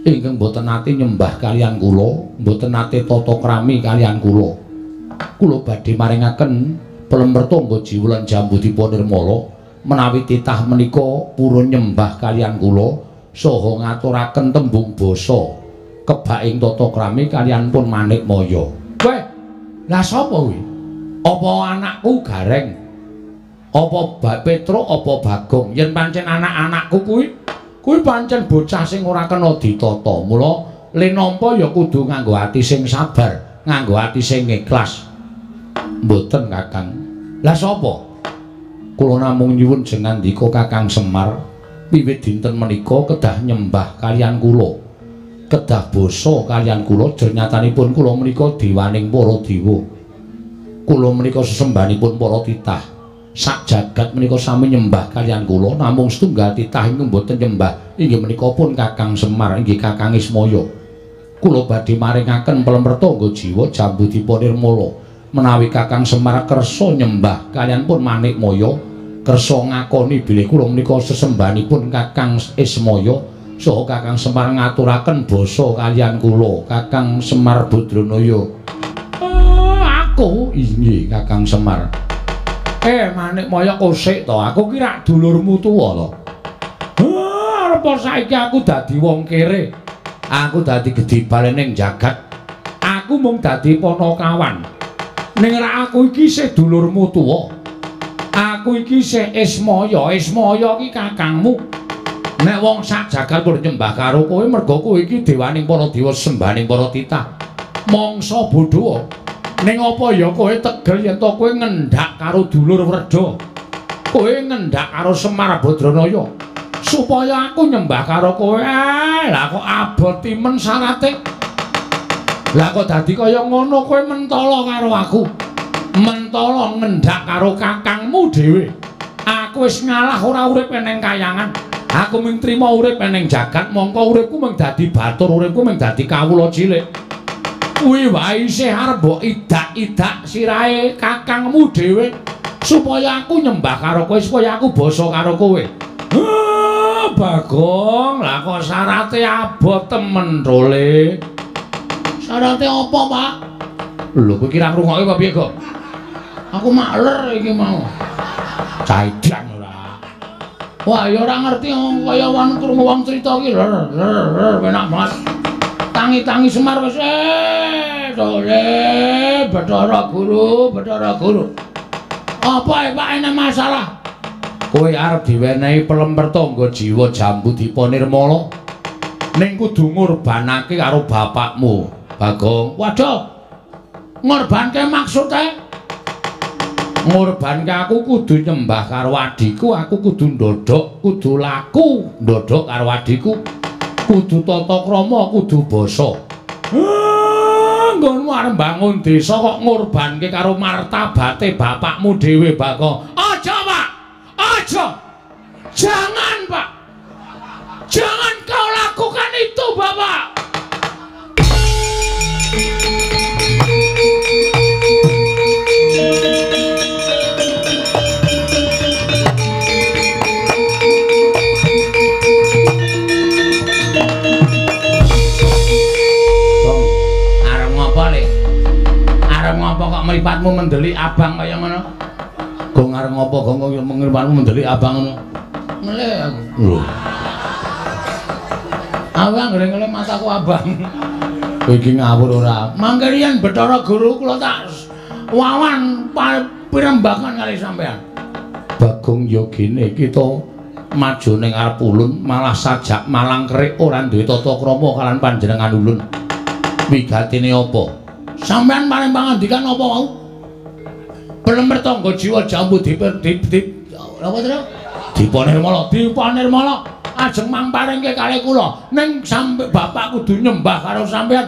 S1: ingkang boten nate nyembah kalian kula boten nate tata krami kalian kula kula badhe maringaken pelempertangga jiwulan jambu dipun nirmala menawi titah menika purun nyembah kalian kula saha ngaturaken tembung basa kebaing tata krami kalian pun manik moyo. Weh, lah sapa kuwi? Apa anakku Gareng? Apa Mbak Petro apa Bagong? Yen pancen anak-anakku kuwi, kuwi pancen bocah sing ora kena ditata. Mula linampa ya kudu nganggo ati sing sabar, nganggo ati sing ikhlas. Mboten Kakang. Lah sapa? Kula namung nyuwun jenengan ndika Kakang Semar wiwit dinten menika kedah nyembah kalian kula. kedah basa kalian kula jernyatanipun kula menika dewaning para dewa kula menika sesembahanipun para titah sak jagat menika sami nyembah kalian kula namung setunggal titah ingkang boten nyembah inggih menika pun Kakang Semar inggih Kakang Ismaya kula badhe maringaken pelempertangga jiwa jambu dipunirmala menawi Kakang Semar kersa nyembah kalian pun manik moyo. Kersa ngakoni bilih kula menika sesembahanipun Kakang Ismaya saha Kakang Semar ngaturaken basa kalian kula Kakang Semar Budranaya. Oh, aku inggih Kakang Semar. Eh manik moyo kosik to aku kira dulurmu tuwa to oh, apa saiki aku dadi wong kere. Aku dadi gedhe balening jagat. Aku mung dadi ponokawan ning ra aku iki isih dulurmu tuwa aku iki isih Ismaya Ismaya iki kakangmu Nek wong sak jagat pun nyembah karo kowe mergo kowe iki dewaning para dewa sembahaning para titah. Mangsa bodho. Ning apa ya kowe tegel yen to kowe ngendhak karo dulur Werda. Kowe ngendhak karo Semar Badranaya supaya aku nyembah karo kowe. Eh, lah kok abot timen syarate. Lah kok dadi kaya ngono kowe mentolo karo aku. Mentolo ngendhak karo kakangmu dhewe. Aku wis ngalah ora urip ning kayangan. Aku mung trima urip ning jagat, mongko uripku mung dadi batur, uripku mung dadi kawula cilik. Kuwi wae isih arep mbok idak-idak sirahe kakangmu dhewe supaya aku nyembah karo kowe, supaya aku basa karo kowe. Bagong, lah kok syarate abot temen role. Syarate apa, Pak? Lho, kowe kira ngrungokke kok piye, kok? Aku makler iki mau. Caidan Wah, ya ora ngerti kaya wan krungu wong crita iki. Enak banget. Tangi-tangi Semar wis eh dole Bathara Guru, Bathara Guru. Apa Pak ana masalah? Kowe arep diwenehi pelemper tangga jiwa jambu diponirmala. Ning kudu ngurbanake karo bapakmu, Bagong. Waduh. Ngorbanke maksude? ngorbanke aku kudu nyembah karo adiku aku kudu ndodok kudu laku ndodok karo adiku kudu tata krama kudu basa nggonmu arep bangun desa kok ngorbanke karo martabate bapakmu dhewe pak aja mripatmu mendelik abang kaya ngono? Gong arep ngopo gong kok mripatmu mendelik abang ngono? Ngele aku. Lho. Abang ngrengele mataku abang. Iki ngawur ora. Mangke riyen Bathara Guru kula tak wawan pirembakan kali sampean. Bagong yogine kita maju ning arep ulun malah sajak malang kerik ora duwe tata krama kalan panjenengan ulun. Wigatine apa? Sampeyan paling pangandikan apa mau? Belum bertangga jiwa jambu di di di apa to? Dipanirmala, dipanirmala. Ajeng mamparingke kali kula ning sampe bapak kudu nyembah karo sampeyan.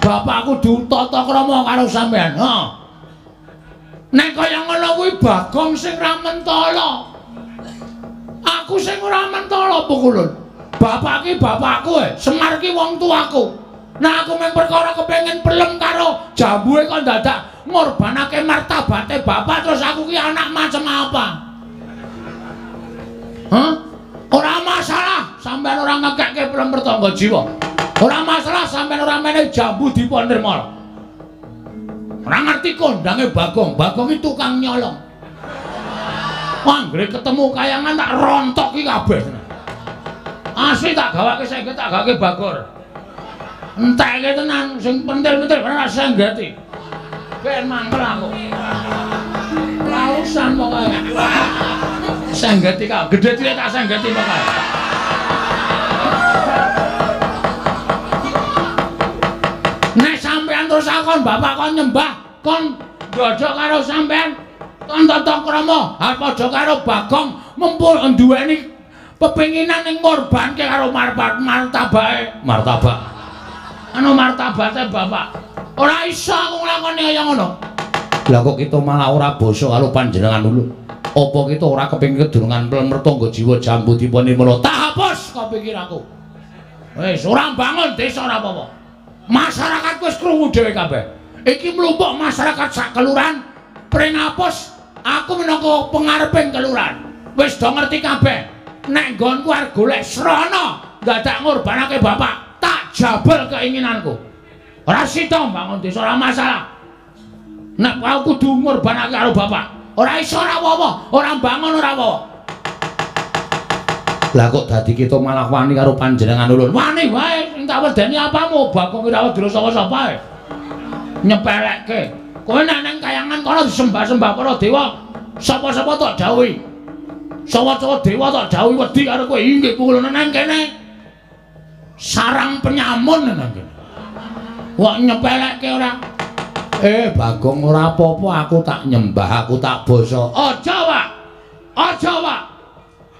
S1: Bapak kudu tata krama karo sampeyan. Ha. Nek kaya ngono kuwi Bagong sing ra mentala. Aku sing ora mentala pukulun. Bapak ki bapakku e, Semar ki wong tuaku. Nah aku mung perkara kepengin pelem karo jambuhe kok dadak ngorbanake martabate bapak terus aku ki anak macam apa? Hah? Ora masalah sampean ora ngekekke pelem pertangga jiwa. Ora masalah sampean ora meneh jambu dipun nirmal. Ora ngerti kondange Bagong. Bagong ki tukang nyolong. Anggere ketemu kayangan tak rontok ki kabeh. Asli tak gawake sengget tak gawake bagor. Enteke tenan sing pentil-pentil ora senggeti. Ben mangkel aku. Lausan pokoke. Senggeti kok gedhe cilik tak senggeti pokoke. Nek sampean terus akon bapak kon nyembah kon dodok karo sampean kon tata krama ha padha karo Bagong mumpul nduweni pepinginan ning ngorbanke karo martabake martabak ana martabate bapak. Ora iso aku nglakoni kaya ngono. Lha kok kita malah ora basa karo panjenengan dulu? Apa kita ora kepengin kedurungan mertangga jiwa jambu dipuni mulo tak hapus kepikiranku wis ora bangun desa ora apa-apa. Masyarakat wis krungu dhewe kabeh. Iki mlumpuk masyarakat sak kelurahan pring apus aku minangka pengareping kelurahan. Wis do ngerti kabeh. Nek nggonku arep golek srana dadak ngorbanake bapak tak jabel keinginanku. Ora sida bangun desa ora masalah. Nek aku kudu ngorbanake karo bapak ora iso ora apa-apa ora bangun ora apa lah kok dadi kita malah wani karo panjenengan ulun? Wani wae sing tak wedeni apamu? Bakong ora wedi sapa-sapa ae nyepelekke. Kowe nek nang kayangan kono disembah-sembah para dewa sapa-sapa tok dawuhi. Sapa-sapa dewa tok dawuhi wedi karo kowe. Inggih pukulane nang kene sarang penyamun nang kene kok nyepelekke ora eh bagong ora apa-apa aku tak nyembah aku tak basa aja Pak aja Pak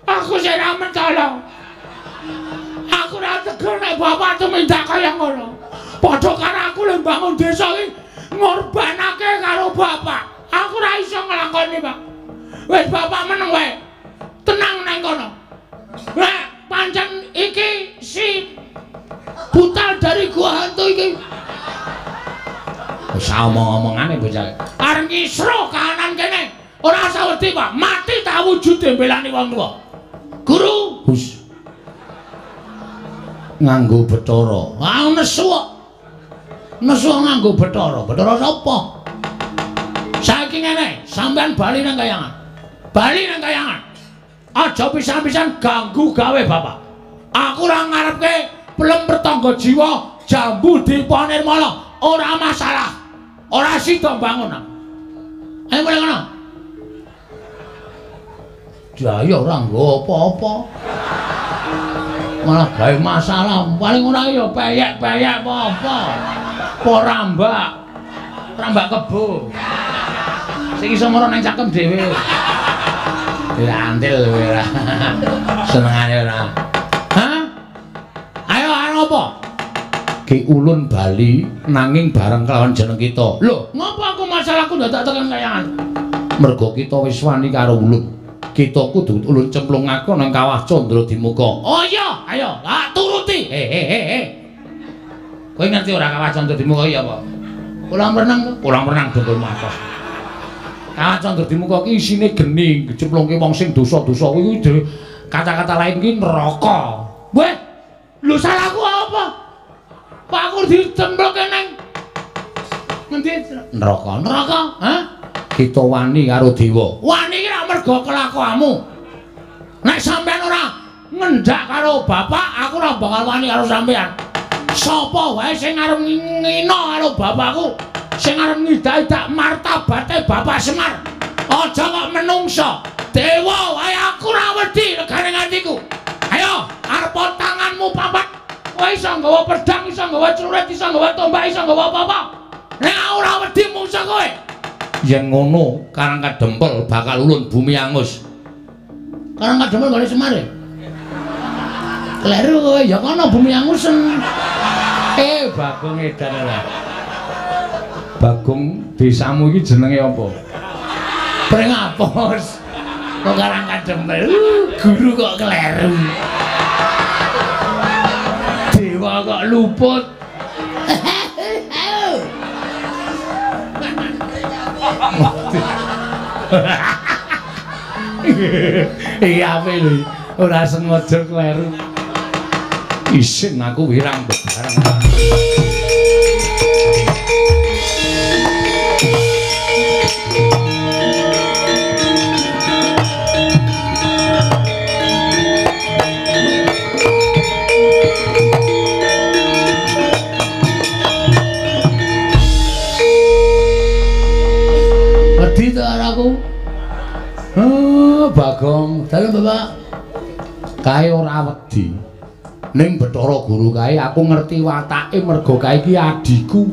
S1: aku sing ra mentolo aku ora tegur nek bapak tumindak kaya ngono padha karo aku lembangun desa iki ngorbanake karo bapak. Aku ora iso nglakoni, Pak. Wis bapak meneng wae. Tenang nang kono. Lah, pancen iki si butal dari gua hantu iki. Wis omong-omongane bocah. Arep ngisro kanan kene. Ora usah wedi, Pak. Mati tak wujude belani wong tuwa. Guru, hus. Nganggo Bathara. Ah nesu kok. nesu nganggo Bathara. Bathara sapa? Saiki ngene, sampean bali nang kayangan. Bali nang kayangan. Aja pisan-pisan ganggu gawe Bapak. Aku ora ngarepke pelem pertangga jiwa jambu dipanirmala. Ora masalah. Ora sida bangun. Ayo mulai ngono. Jaya ora nggo apa-apa. Malah gawe masalah. Paling ora ya peyek-peyek apa-apa. apa rambak rambak kebo sing iso mara nang cakem dhewe ya antil kowe ora [LAUGHS] senengane ora apa Ki Ulun Bali nanging bareng kelawan jeneng kita. Lho ngopo aku masalahku dadak tekan kayangan mergo kita wis wani karo Ulun. Kita kudu ulun cemplung aku nang kawah Candra Dimuka oh iya ayo lah turuti. He he he Kowe ngerti ora kawah Candra Dimuka iki apa? Kolam renang? Kolam renang dengkul matos. Kawah Candra Dimuka iki isine geni, jemplungke wong sing dosa-dosa. Kuwi kata-kata lain ki neraka. Weh, lho salahku apa? Pak aku dicemplungke nang Ngendi? Neraka. Neraka? Hah? Kita wani karo dewa. Wani iki ra mergo kelakuanmu. Nek sampean ora ngendak karo bapak, aku ora bakal wani karo sampean. Sapa wae sing arep ngino karo bapakku, sing arep ngidak-idak martabate Bapak Semar. Aja kok menungso. Dewa wae aku ora wedi negane ngantiku. Ayo, arep tanganmu papat. Kowe iso nggawa pedang, iso nggawa celurit, iso nggawa tombak, iso nggawa apa-apa. Nek ora wedi mungsa kowe. Yen ngono, Karang Kadempel bakal ulun bumi angus. Karang Kadempel gone Semar. Kleru kowe ya kono bumi angusen. Eh, Bagong edan ora. Bagong desamu iki jenenge apa? Prengapos. kok karang kadempel guru kok kleru dewa kok luput. Iya apa ini ora sengaja kleru. Isin aku wirang bebarang Bagong, dalu Bapak. Kae ora wedi. Ning Bathara Guru kae aku ngerti watake mergo kae iki adiku.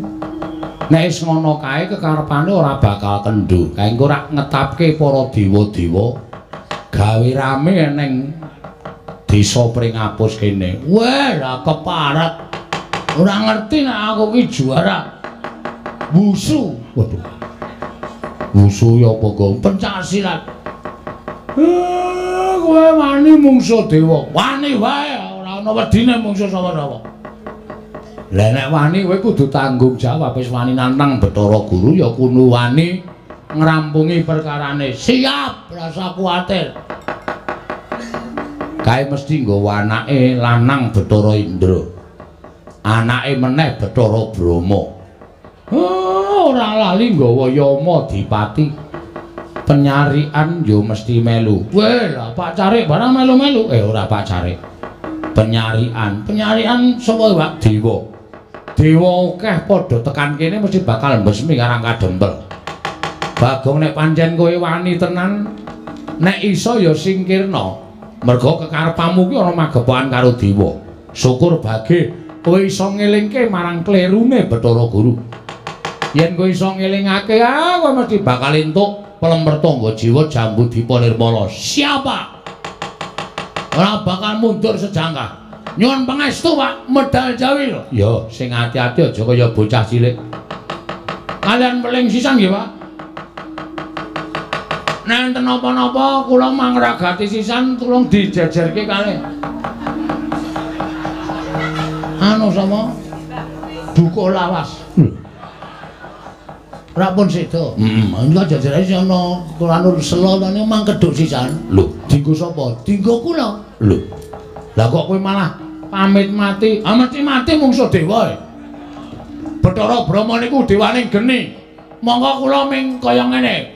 S1: Nek wis ngono kae kekarepane ora bakal kendho. Kae engko ora ngetapke para dewa-dewa gawe rame ning desa Pringapus kene. Wah, lah keparat. Ora ngerti nek aku ki juara wusu. Waduh. Wusu ya apa, Gong? Pencak. Kowe wani mungsu dewa wani wae ora ana wedine mungsu sapa-sapa lah nek wani kowe kudu tanggung jawab wis wani nantang Bathara Guru ya kudu wani ngrampungi perkarane siap rasa kuwatir kae mesti nggawa anake lanang Bathara Indra anake meneh Bathara Brahma oh, ora lali nggawa Yama Dipati penyarian yo mesti melu. Weh, lah Pak Carik barang melu-melu. Eh ora Pak Carik. Penyarian, penyarian sapa Pak Dewa? Dewa akeh padha tekan kene mesti bakal mbesmi karang kadempel. Bagong nek pancen kowe wani tenan nek iso ya singkirna. Mergo kekarepamu ki ana magepokan karo Dewa. Syukur bage kowe iso ngelingke marang klerune Bathara Guru. Yen kowe iso ngelingake, ah kowe mesti bakal entuk pelemper tonggo jiwa jambu dipo nirmala siapa? Ora bakal mundur sejangka nyuwun pangestu Pak. Medal jawi lho ya. Sing ati-ati aja kaya bocah cilik. Kalian meling sisan nggih Pak? Nenten napa-napa kula mangragati sisan tulung dijejerke kalih. Anu sama duko lawas hmm. Rapun sedo. Heeh. Enggak jajare ana Kulanur Selo tane mang keduk sisan. Lho, dinggo sapa? Dinggo kula. Lho. Lah kok kowe malah pamit mati? Ah mati mati mungsu dewa. E. Bathara Brahma niku dewane geni. Monggo kula ming kaya ngene.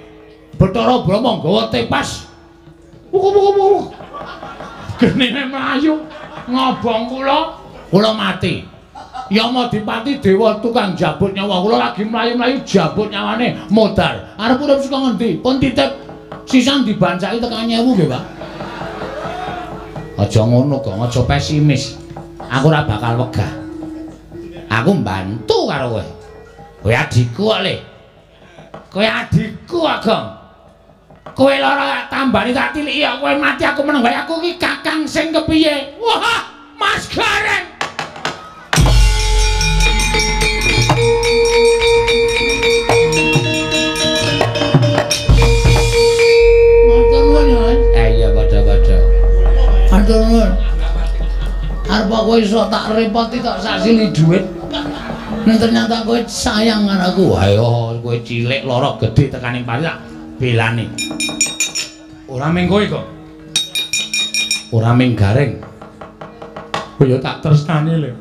S1: Bathara Brahma nggawa tepas. Wuku-wuku. Genine mlayu ngobong kula. Kula mati. Yama Dipati dewa tukang jabut nyawa kula lagi mlayu-mlayu jabut nyawane modal. Arep urip saka ngendi? Pun titip sisan dibancaki tekan nyewu nggih, Pak. Aja ngono kok, aja pesimis. Aku ora bakal wegah. Aku mbantu karo kowe. Kowe adikku kok, Le. Kowe adikku, Agong. Kowe lara tambani tak tiliki ya kowe mati aku meneng wae aku iki kakang sing kepiye? Wah, Mas Gareng. Kowe iso tak repoti tak sasili dhuwit. Nek ternyata kowe sayang karo aku, ayo kowe cilik lara gedhe tekaning pari tak belani. Ora mung kowe kok. Ora mung gareng. Kowe tak tresnani lho.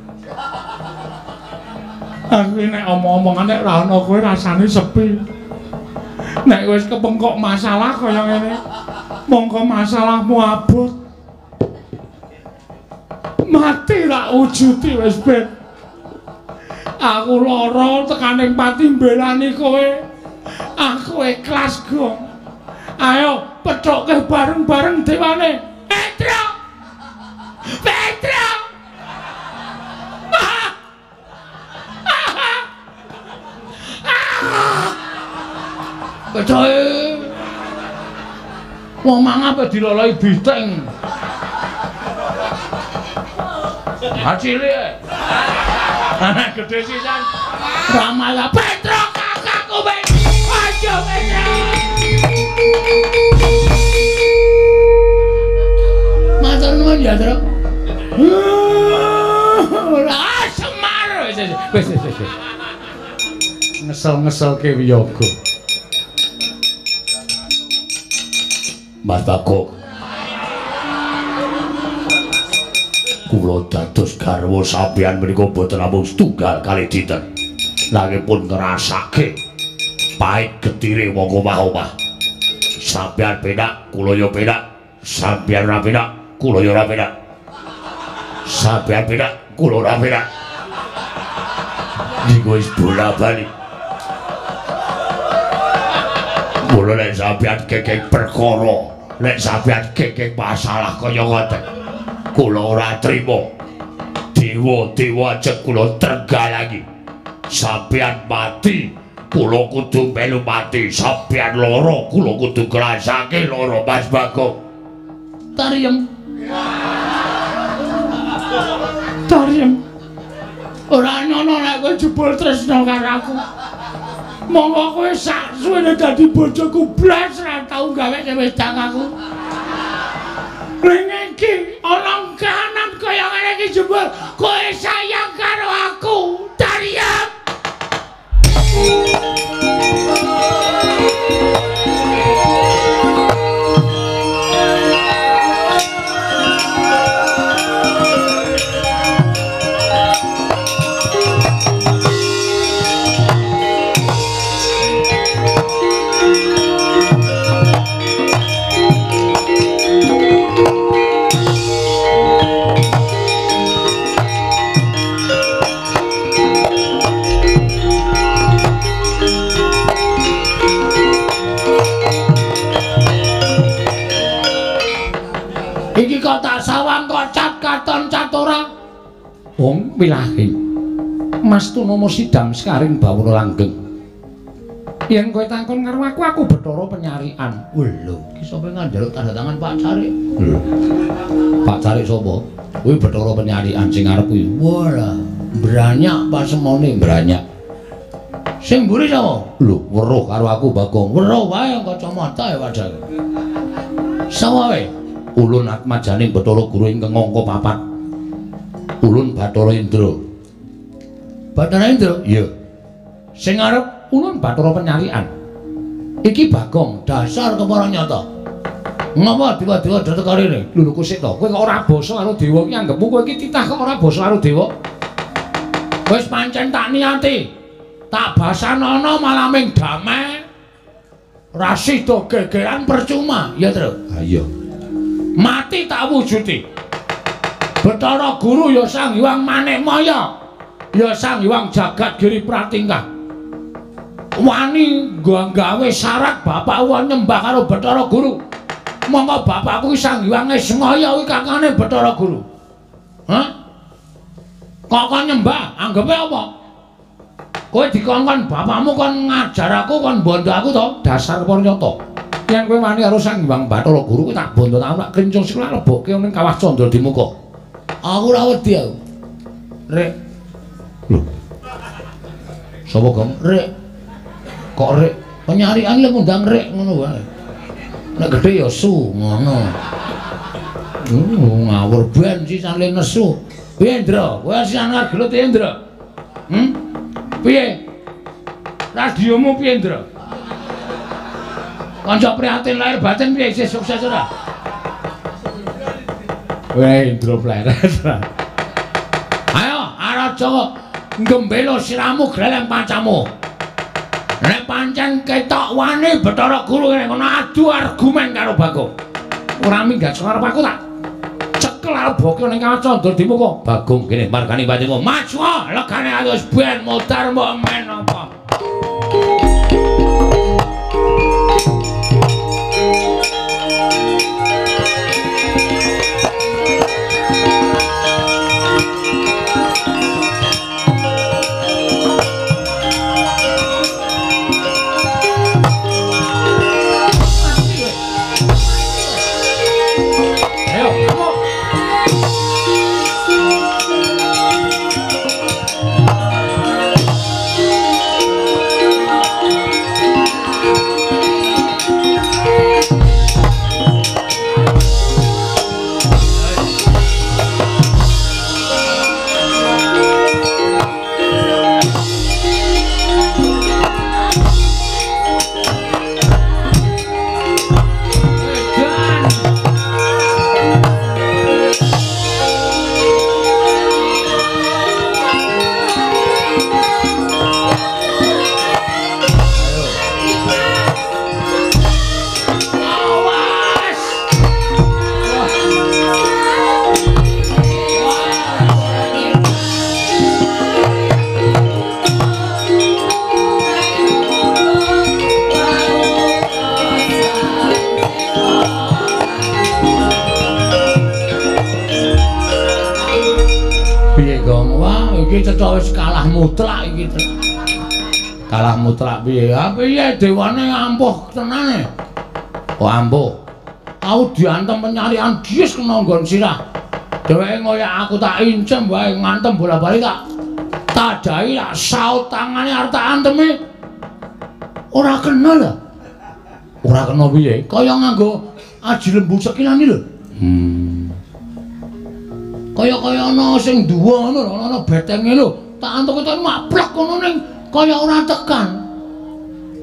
S2: Aku nek omong-omongan nek ra ono kowe rasane sepi. Nek wis kepengkok masalah kaya ngene, mongko masalahmu abot. Mati ra wujuti wis ben. Aku lara tekaning pati mbelani kowe. Aku ikhlas, Gong. Ayo pethokke bareng-bareng dewane. Petro! Petro!
S1: Pecoe. Wong mangape diloloi biteng. Acile. Anak gede sisan. Ramala Petro kakakku ben. Ayo Petro. Matur nuwun ya, Tru. Ah, semar. Wis wis wis.
S2: Ngesel-ngeselke wiyaga.
S1: Mas Bagong. Kula dados garwa sampeyan menika boten namung setunggal kali dinten. Nanging pun ngrasake pahit getire wong omah-omah. Sampeyan penak, kula ya penak. Sampeyan ora penak, kula ya ora penak. Sampeyan penak, kula ora penak. Iki wis bola-bali. Kula nek sampeyan kekek perkara, nek sampeyan kekek masalah kaya ngoten, kula ora trima. Dewa-dewa aja kula tergalangi. Sampeyan mati, kula kudu melu mati. Sampeyan lara, kula kudu ngrasake lara Mas Bagong. Tariem.
S2: Tariem. Ora nyono nek kowe jebul tresno karo aku. Monggo kowe sak suwene dadi bojoku blas ra tau gawe wis aku. Ning iki ana kahanan kaya ngene iki jebul kowe sayang karo aku. Tariem. Wong wilahe. Mas Tunomo sidam sekaring bawura langgeng. Yen kowe takon karo aku, aku Bathara penyarian.
S1: Lho, iki sapa nganjaluk tanda tangan Pak Carik? Lho. Pak Carik sapa? Kuwi Bathara penyarian sing arep kuwi. Wala, branyak pasemone branyak. Sing mburi sapa? Lho, weruh karo aku Bagong. Weruh wae kacamata ya padha. Sapa wae? Ulun Atmajaning Bathara Guru ingkang angka papat. Ulun Bathara Indra. Bathara Indra? Iya. Sing arep ulun Bathara penyarian. Iki Bagong, dasar kepara nyata. Ngapa dewa-dewa dateng karo rene?
S2: Lho lho kusik to, kowe kok ora basa karo dewa iki anggapmu kowe iki titah kok ora basa karo dewa.
S1: Wis pancen tak niati. Tak basanana malah ming damai. Rasido gegeran percuma, ya, Tru?
S2: Ha iya.
S1: Mati tak wujuti. Bathara Guru ya Sang Hyang Manikmaya. Ya Sang Hyang Jagat Giri Pratingkah. Wani nggawe syarat bapak wa nyembah karo Bathara Guru. Monggo bapakku Sang Hyang Esmaya kuwi kakane Bathara Guru. Hah? Kok nyembah? Anggepe apa? Kowe dikongkon bapakmu kon ngajar aku kon bondo aku to, dasar panyata. Yen kowe wani karo Sang Hyang Bathara Guru kuwi tak bondo tak kencung sik lebokke ning kawah Candra di. Aku ora wedi aku. Rek. Lho. Sapa gong? Rek. Kok rek? Penyarian lek ngundang rek ngono wae. Nek gedhe ya su ngono. Uh, ngawur ben sisane nesu. Piye, Ndra? Kowe sisan gelut ya, Ndra? Hm? Piye? Radiomu piye, Ndra? Kanca prihatin lahir batin piye isih sukses ora?
S2: Weh, Indra pleret.
S1: Ayo, Araja gembelo siramu gleleng pancamu. Nek pancen ketok wani Bathara Guru ngene kono adu argumen karo Bagong. Ora minggat saka aku tak cekel bokyo ning kaca ndur dimuka. Bagong kene margani patimu. Maju legane wis ben mutar mbok men apa. Dewane ampuh tenane? Oh ampuh. Aku diantem penyarian dies kena nggon sirah. Dheweke ngoyak aku tak incem wae ngantem bola-bali tak tadai tak saut tangane arep tak antemi. Ora kena lho. Ora kena piye? Kaya nganggo aji lembu sekilan iki lho. Hmm. kaya-kaya ana sing duwa ngono lho ana betenge lho tak antuk ketok maplek ngono ning kaya ora tekan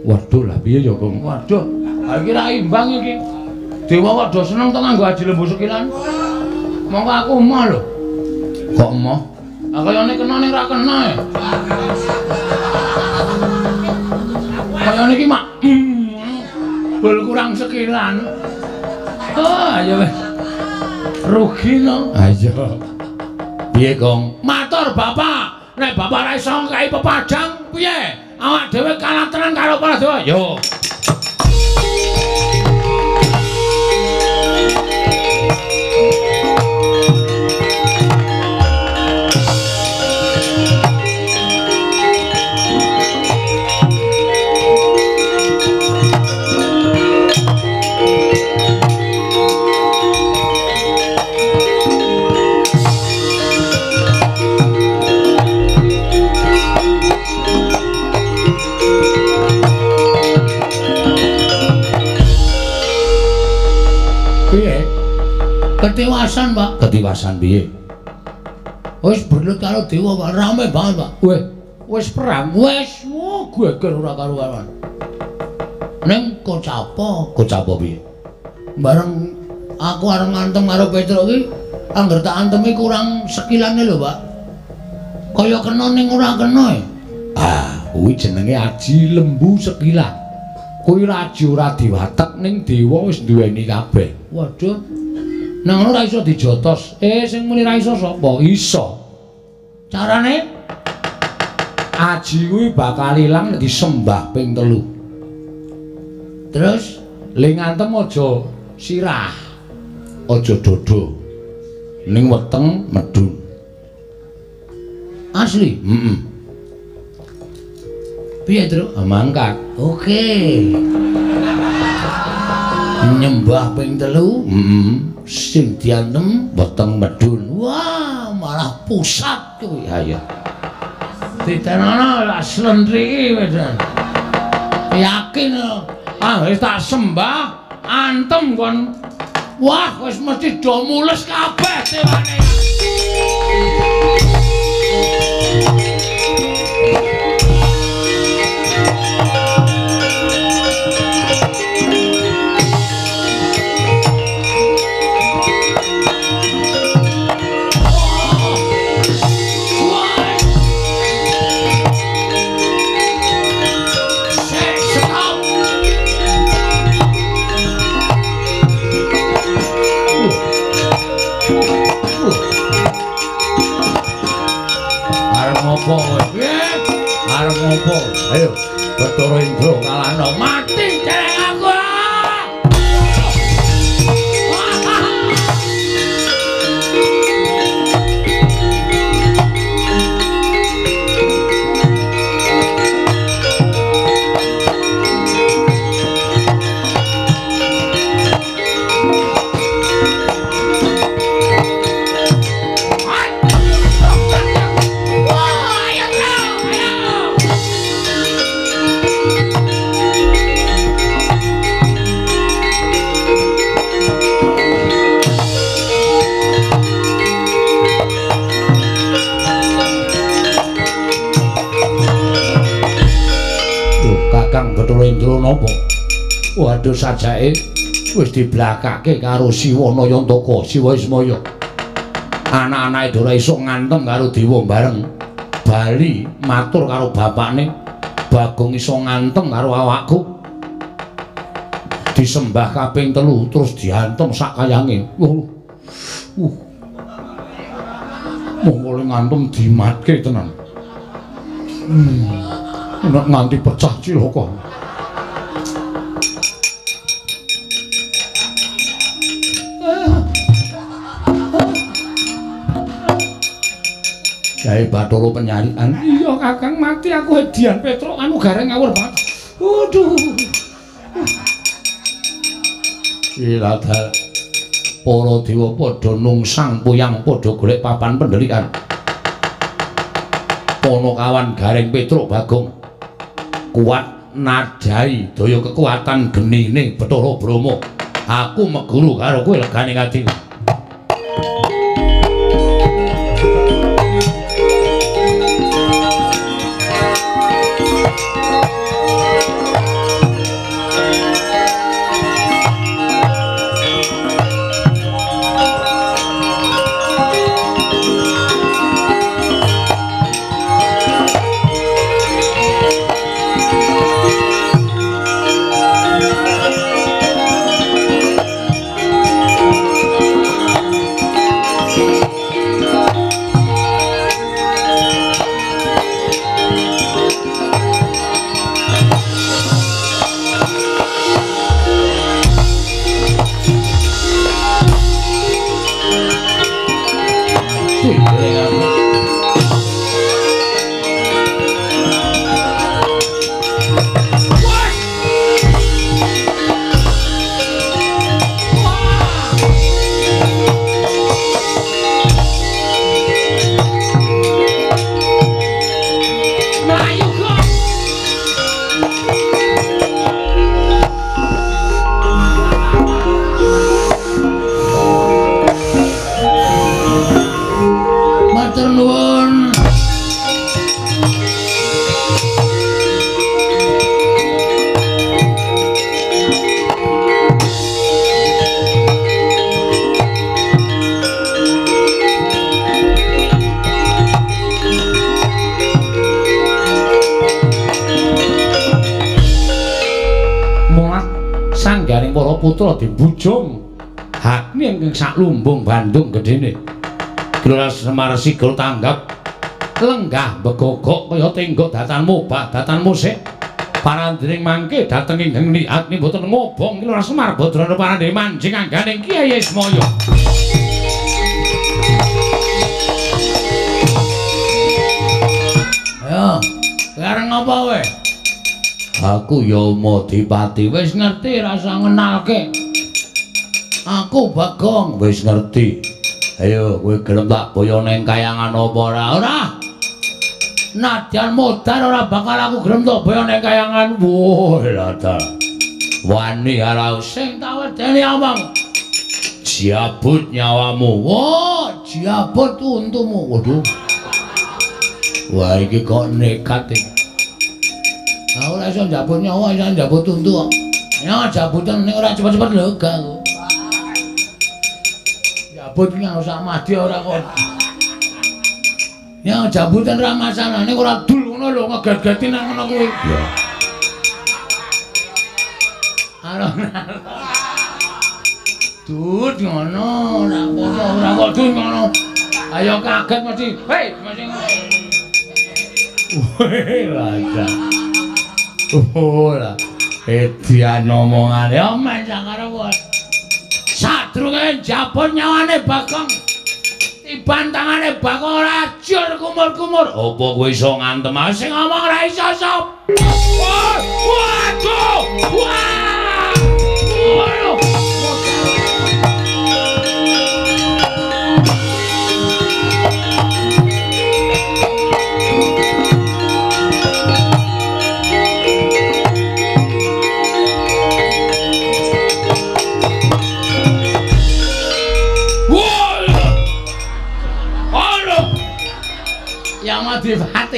S1: waduh lah piye ya kok waduh ha iki ra imbang iki. Dewa waduh seneng to nganggo aji lembu sekilan monggo aku emoh lho. Kok emoh? Ah kaya nek kena ning ra kena e. Kaya niki mak bol kurang sekilan. Oh ya wis rugi no ayo piye gong matur bapak. Nek bapak ra iso kai pepadang piye? Awak dhewe kalah tenan karo para Ketiwasan, piye? Wis berlut karo dewa. Rame banget, Pak. Weh, wis perang. Wis, oh, geger ora karo-karuan. Ning Kocapa, Kocapa piye? Bareng aku areng ngantem karo Petro iki, angger tak antemi kurang sekilane lho, Pak. Kaya kena ning ora kena. E. Ah, kuwi jenenge aji lembu sekilan. Kuwi raji ora diwatek ning dewa wis duweni kabeh. Waduh. Nang ora iso dijotos. Eh sing muni ra iso sapa? Iso. Carane aji kuwi bakal ilang nek disembah ping telu. Terus ling antem aja sirah. Aja dodo. Ning weteng medun. Asli? Heeh. Mm Piye, Tru? Mangkat. Oke. Okay. Nyembah ping telu? Heeh. Mm -mm. sing diantem weteng medun wah malah pusat kuwi ayo ditenana lah slendri wedan yakin ah wis tak sembah antem kon wah wis mesti do mules kabeh dewane sajake wis diblakake karo Siwa Nayantaka, Siwa Ismaya. Anak-anake ora iso ngantem karo dewa bareng. Bali matur karo bapakne, Bagong iso ngantem karo awakku. Disembah kaping telu terus diantem sak kayange. Uh. Uh. Monggo ngantem dimatke tenan. Hmm. Nek nganti pecah cilaka. Bathara penyarian.
S2: Iya Kakang mati aku hedian Petruk anu gareng ngawur banget. Waduh.
S1: Iladal. Para dewa padha nungsang puyang padha golek papan pendelikan. Ponokawan Gareng Petruk Bagong kuat nadai daya kekuatan genine Bathara Brahma. Aku meguru karo kowe legane atiku. Lumbung Bandung gedene Gelora Semar Sigel tanggap. Lenggah begogok kaya tenggok datan mobah datan musik. Parandring mangke dateng ingkang niatni boten ngobong. Gelora Semar Badrana parandhe manjing anggane Kiai Ismaya Ayo, sekarang apa weh? Aku ya Madipati wis ngerti rasa ngenalke. Aku Bagong wis ngerti. Ayo kowe gelem tak boyo ning kayangan apa ora? Ora. Nadyan modar ora bakal aku gelem tak boyo ning kayangan. Wah, lata. Wani ora sing tak wedeni omong. Jiabut nyawamu. Wah, jiabut untumu. Waduh. Wah, iki kok nekat iki. Ora iso njabut nyawa, iso njabut tuntu kok. Ya jabutan ning ora cepet-cepet lega aku. Jabut ki ora sak mati ora kok. Ya jabutan ra masalah ning ora dul ngono lho ngeget-geti nang ngono kuwi. Ya. Alon. Dut ngono, ora kok dut ngono. Ayo kaget mesti. Hei, mesti. Weh, lha. Ora. Edian omongane omen sakaro wong. Sadrunge jabon nyawane Bagong. Tibantangane Bagong ora ajur kumur-kumur. Apa kowe iso ngantem sing ngomong ora iso sop. Waduh! Waduh!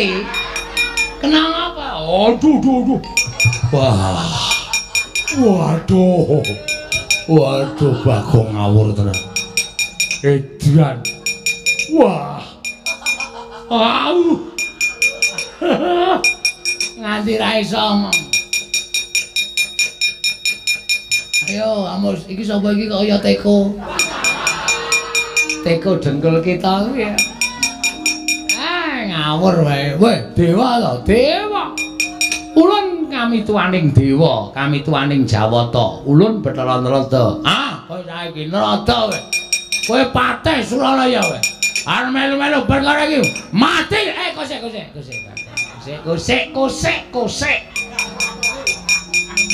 S1: Adipati. Kenang apa? Aduh, aduh, aduh. Wah.
S2: Waduh. Waduh bagong ngawur tenan. Edan. Wah. Au. [LAUGHS]
S1: Nganti ra iso. Ayo, Amus, iki sapa iki kaya teko? Teko dengkul kita ya. Ngawur wae. Weh, dewa to, dewa. Ulun kami tuaning dewa, kami tuaning Jawata. Ulun Bathara Narada. Ah, kowe saiki Narada kowe. Kowe pateh Suralaya kowe. Arep melu-melu perkara iki mati. Eh, kosek, kosek, kosek. Kosek, kosek, kosek, kosek.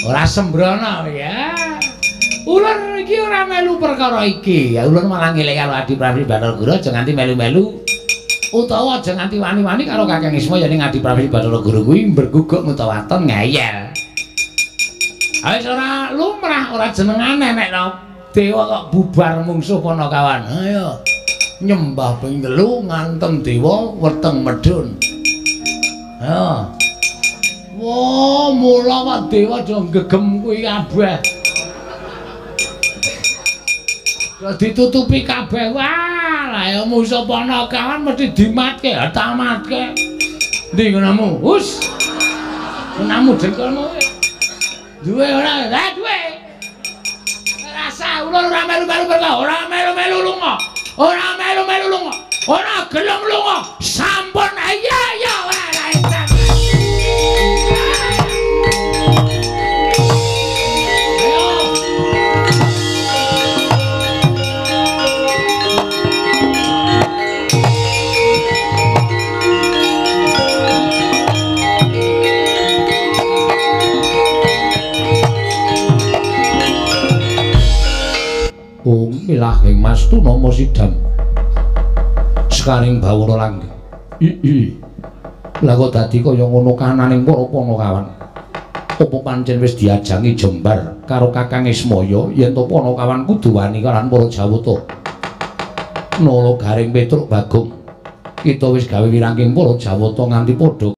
S1: Ora sembrono ya. Ulun iki ora melu perkara iki. Ya ulun malah ngelek karo Adi Prabu Bathara Guru aja nganti melu-melu. Utawa aja nganti wani-wani karo Kakang Isma ya ning Adi Prabu Bathara Guru kuwi berguguk mutawaton ngeyel. Wis ora lumrah, ora jenengane nek no dewa kok bubar mungsuh Panakawan. Ayo nyembah ping telu ngantem dewa weteng medun. Ayo. Wah, mula kok dewa do gegem kuwi kabeh. Ditutupi kabeh. Wah, lah ya musuh Panakawan mesti dimatke, ya tamatke. Ndi gunamu? Hus. Gunamu jengkolmu. Duwe ora? Lah duwe. Rasa ulun ora melu-melu perkara, ora melu-melu lunga. Ora melu-melu lunga. Ora gelem lunga. Sampun iya ya Milah ing Mas Tunama Sidam. Sekaring bawura langgeng. Ii. Lah kok dadi kaya ngono kananing para Panakawan. Apa pancen wis diajangi jembar karo Kakang Ismaya yen to Panakawan kudu wani kalan para Jawata. Nala garing Petruk Bagong. Kita wis gawe wirangking para Jawata nganti padha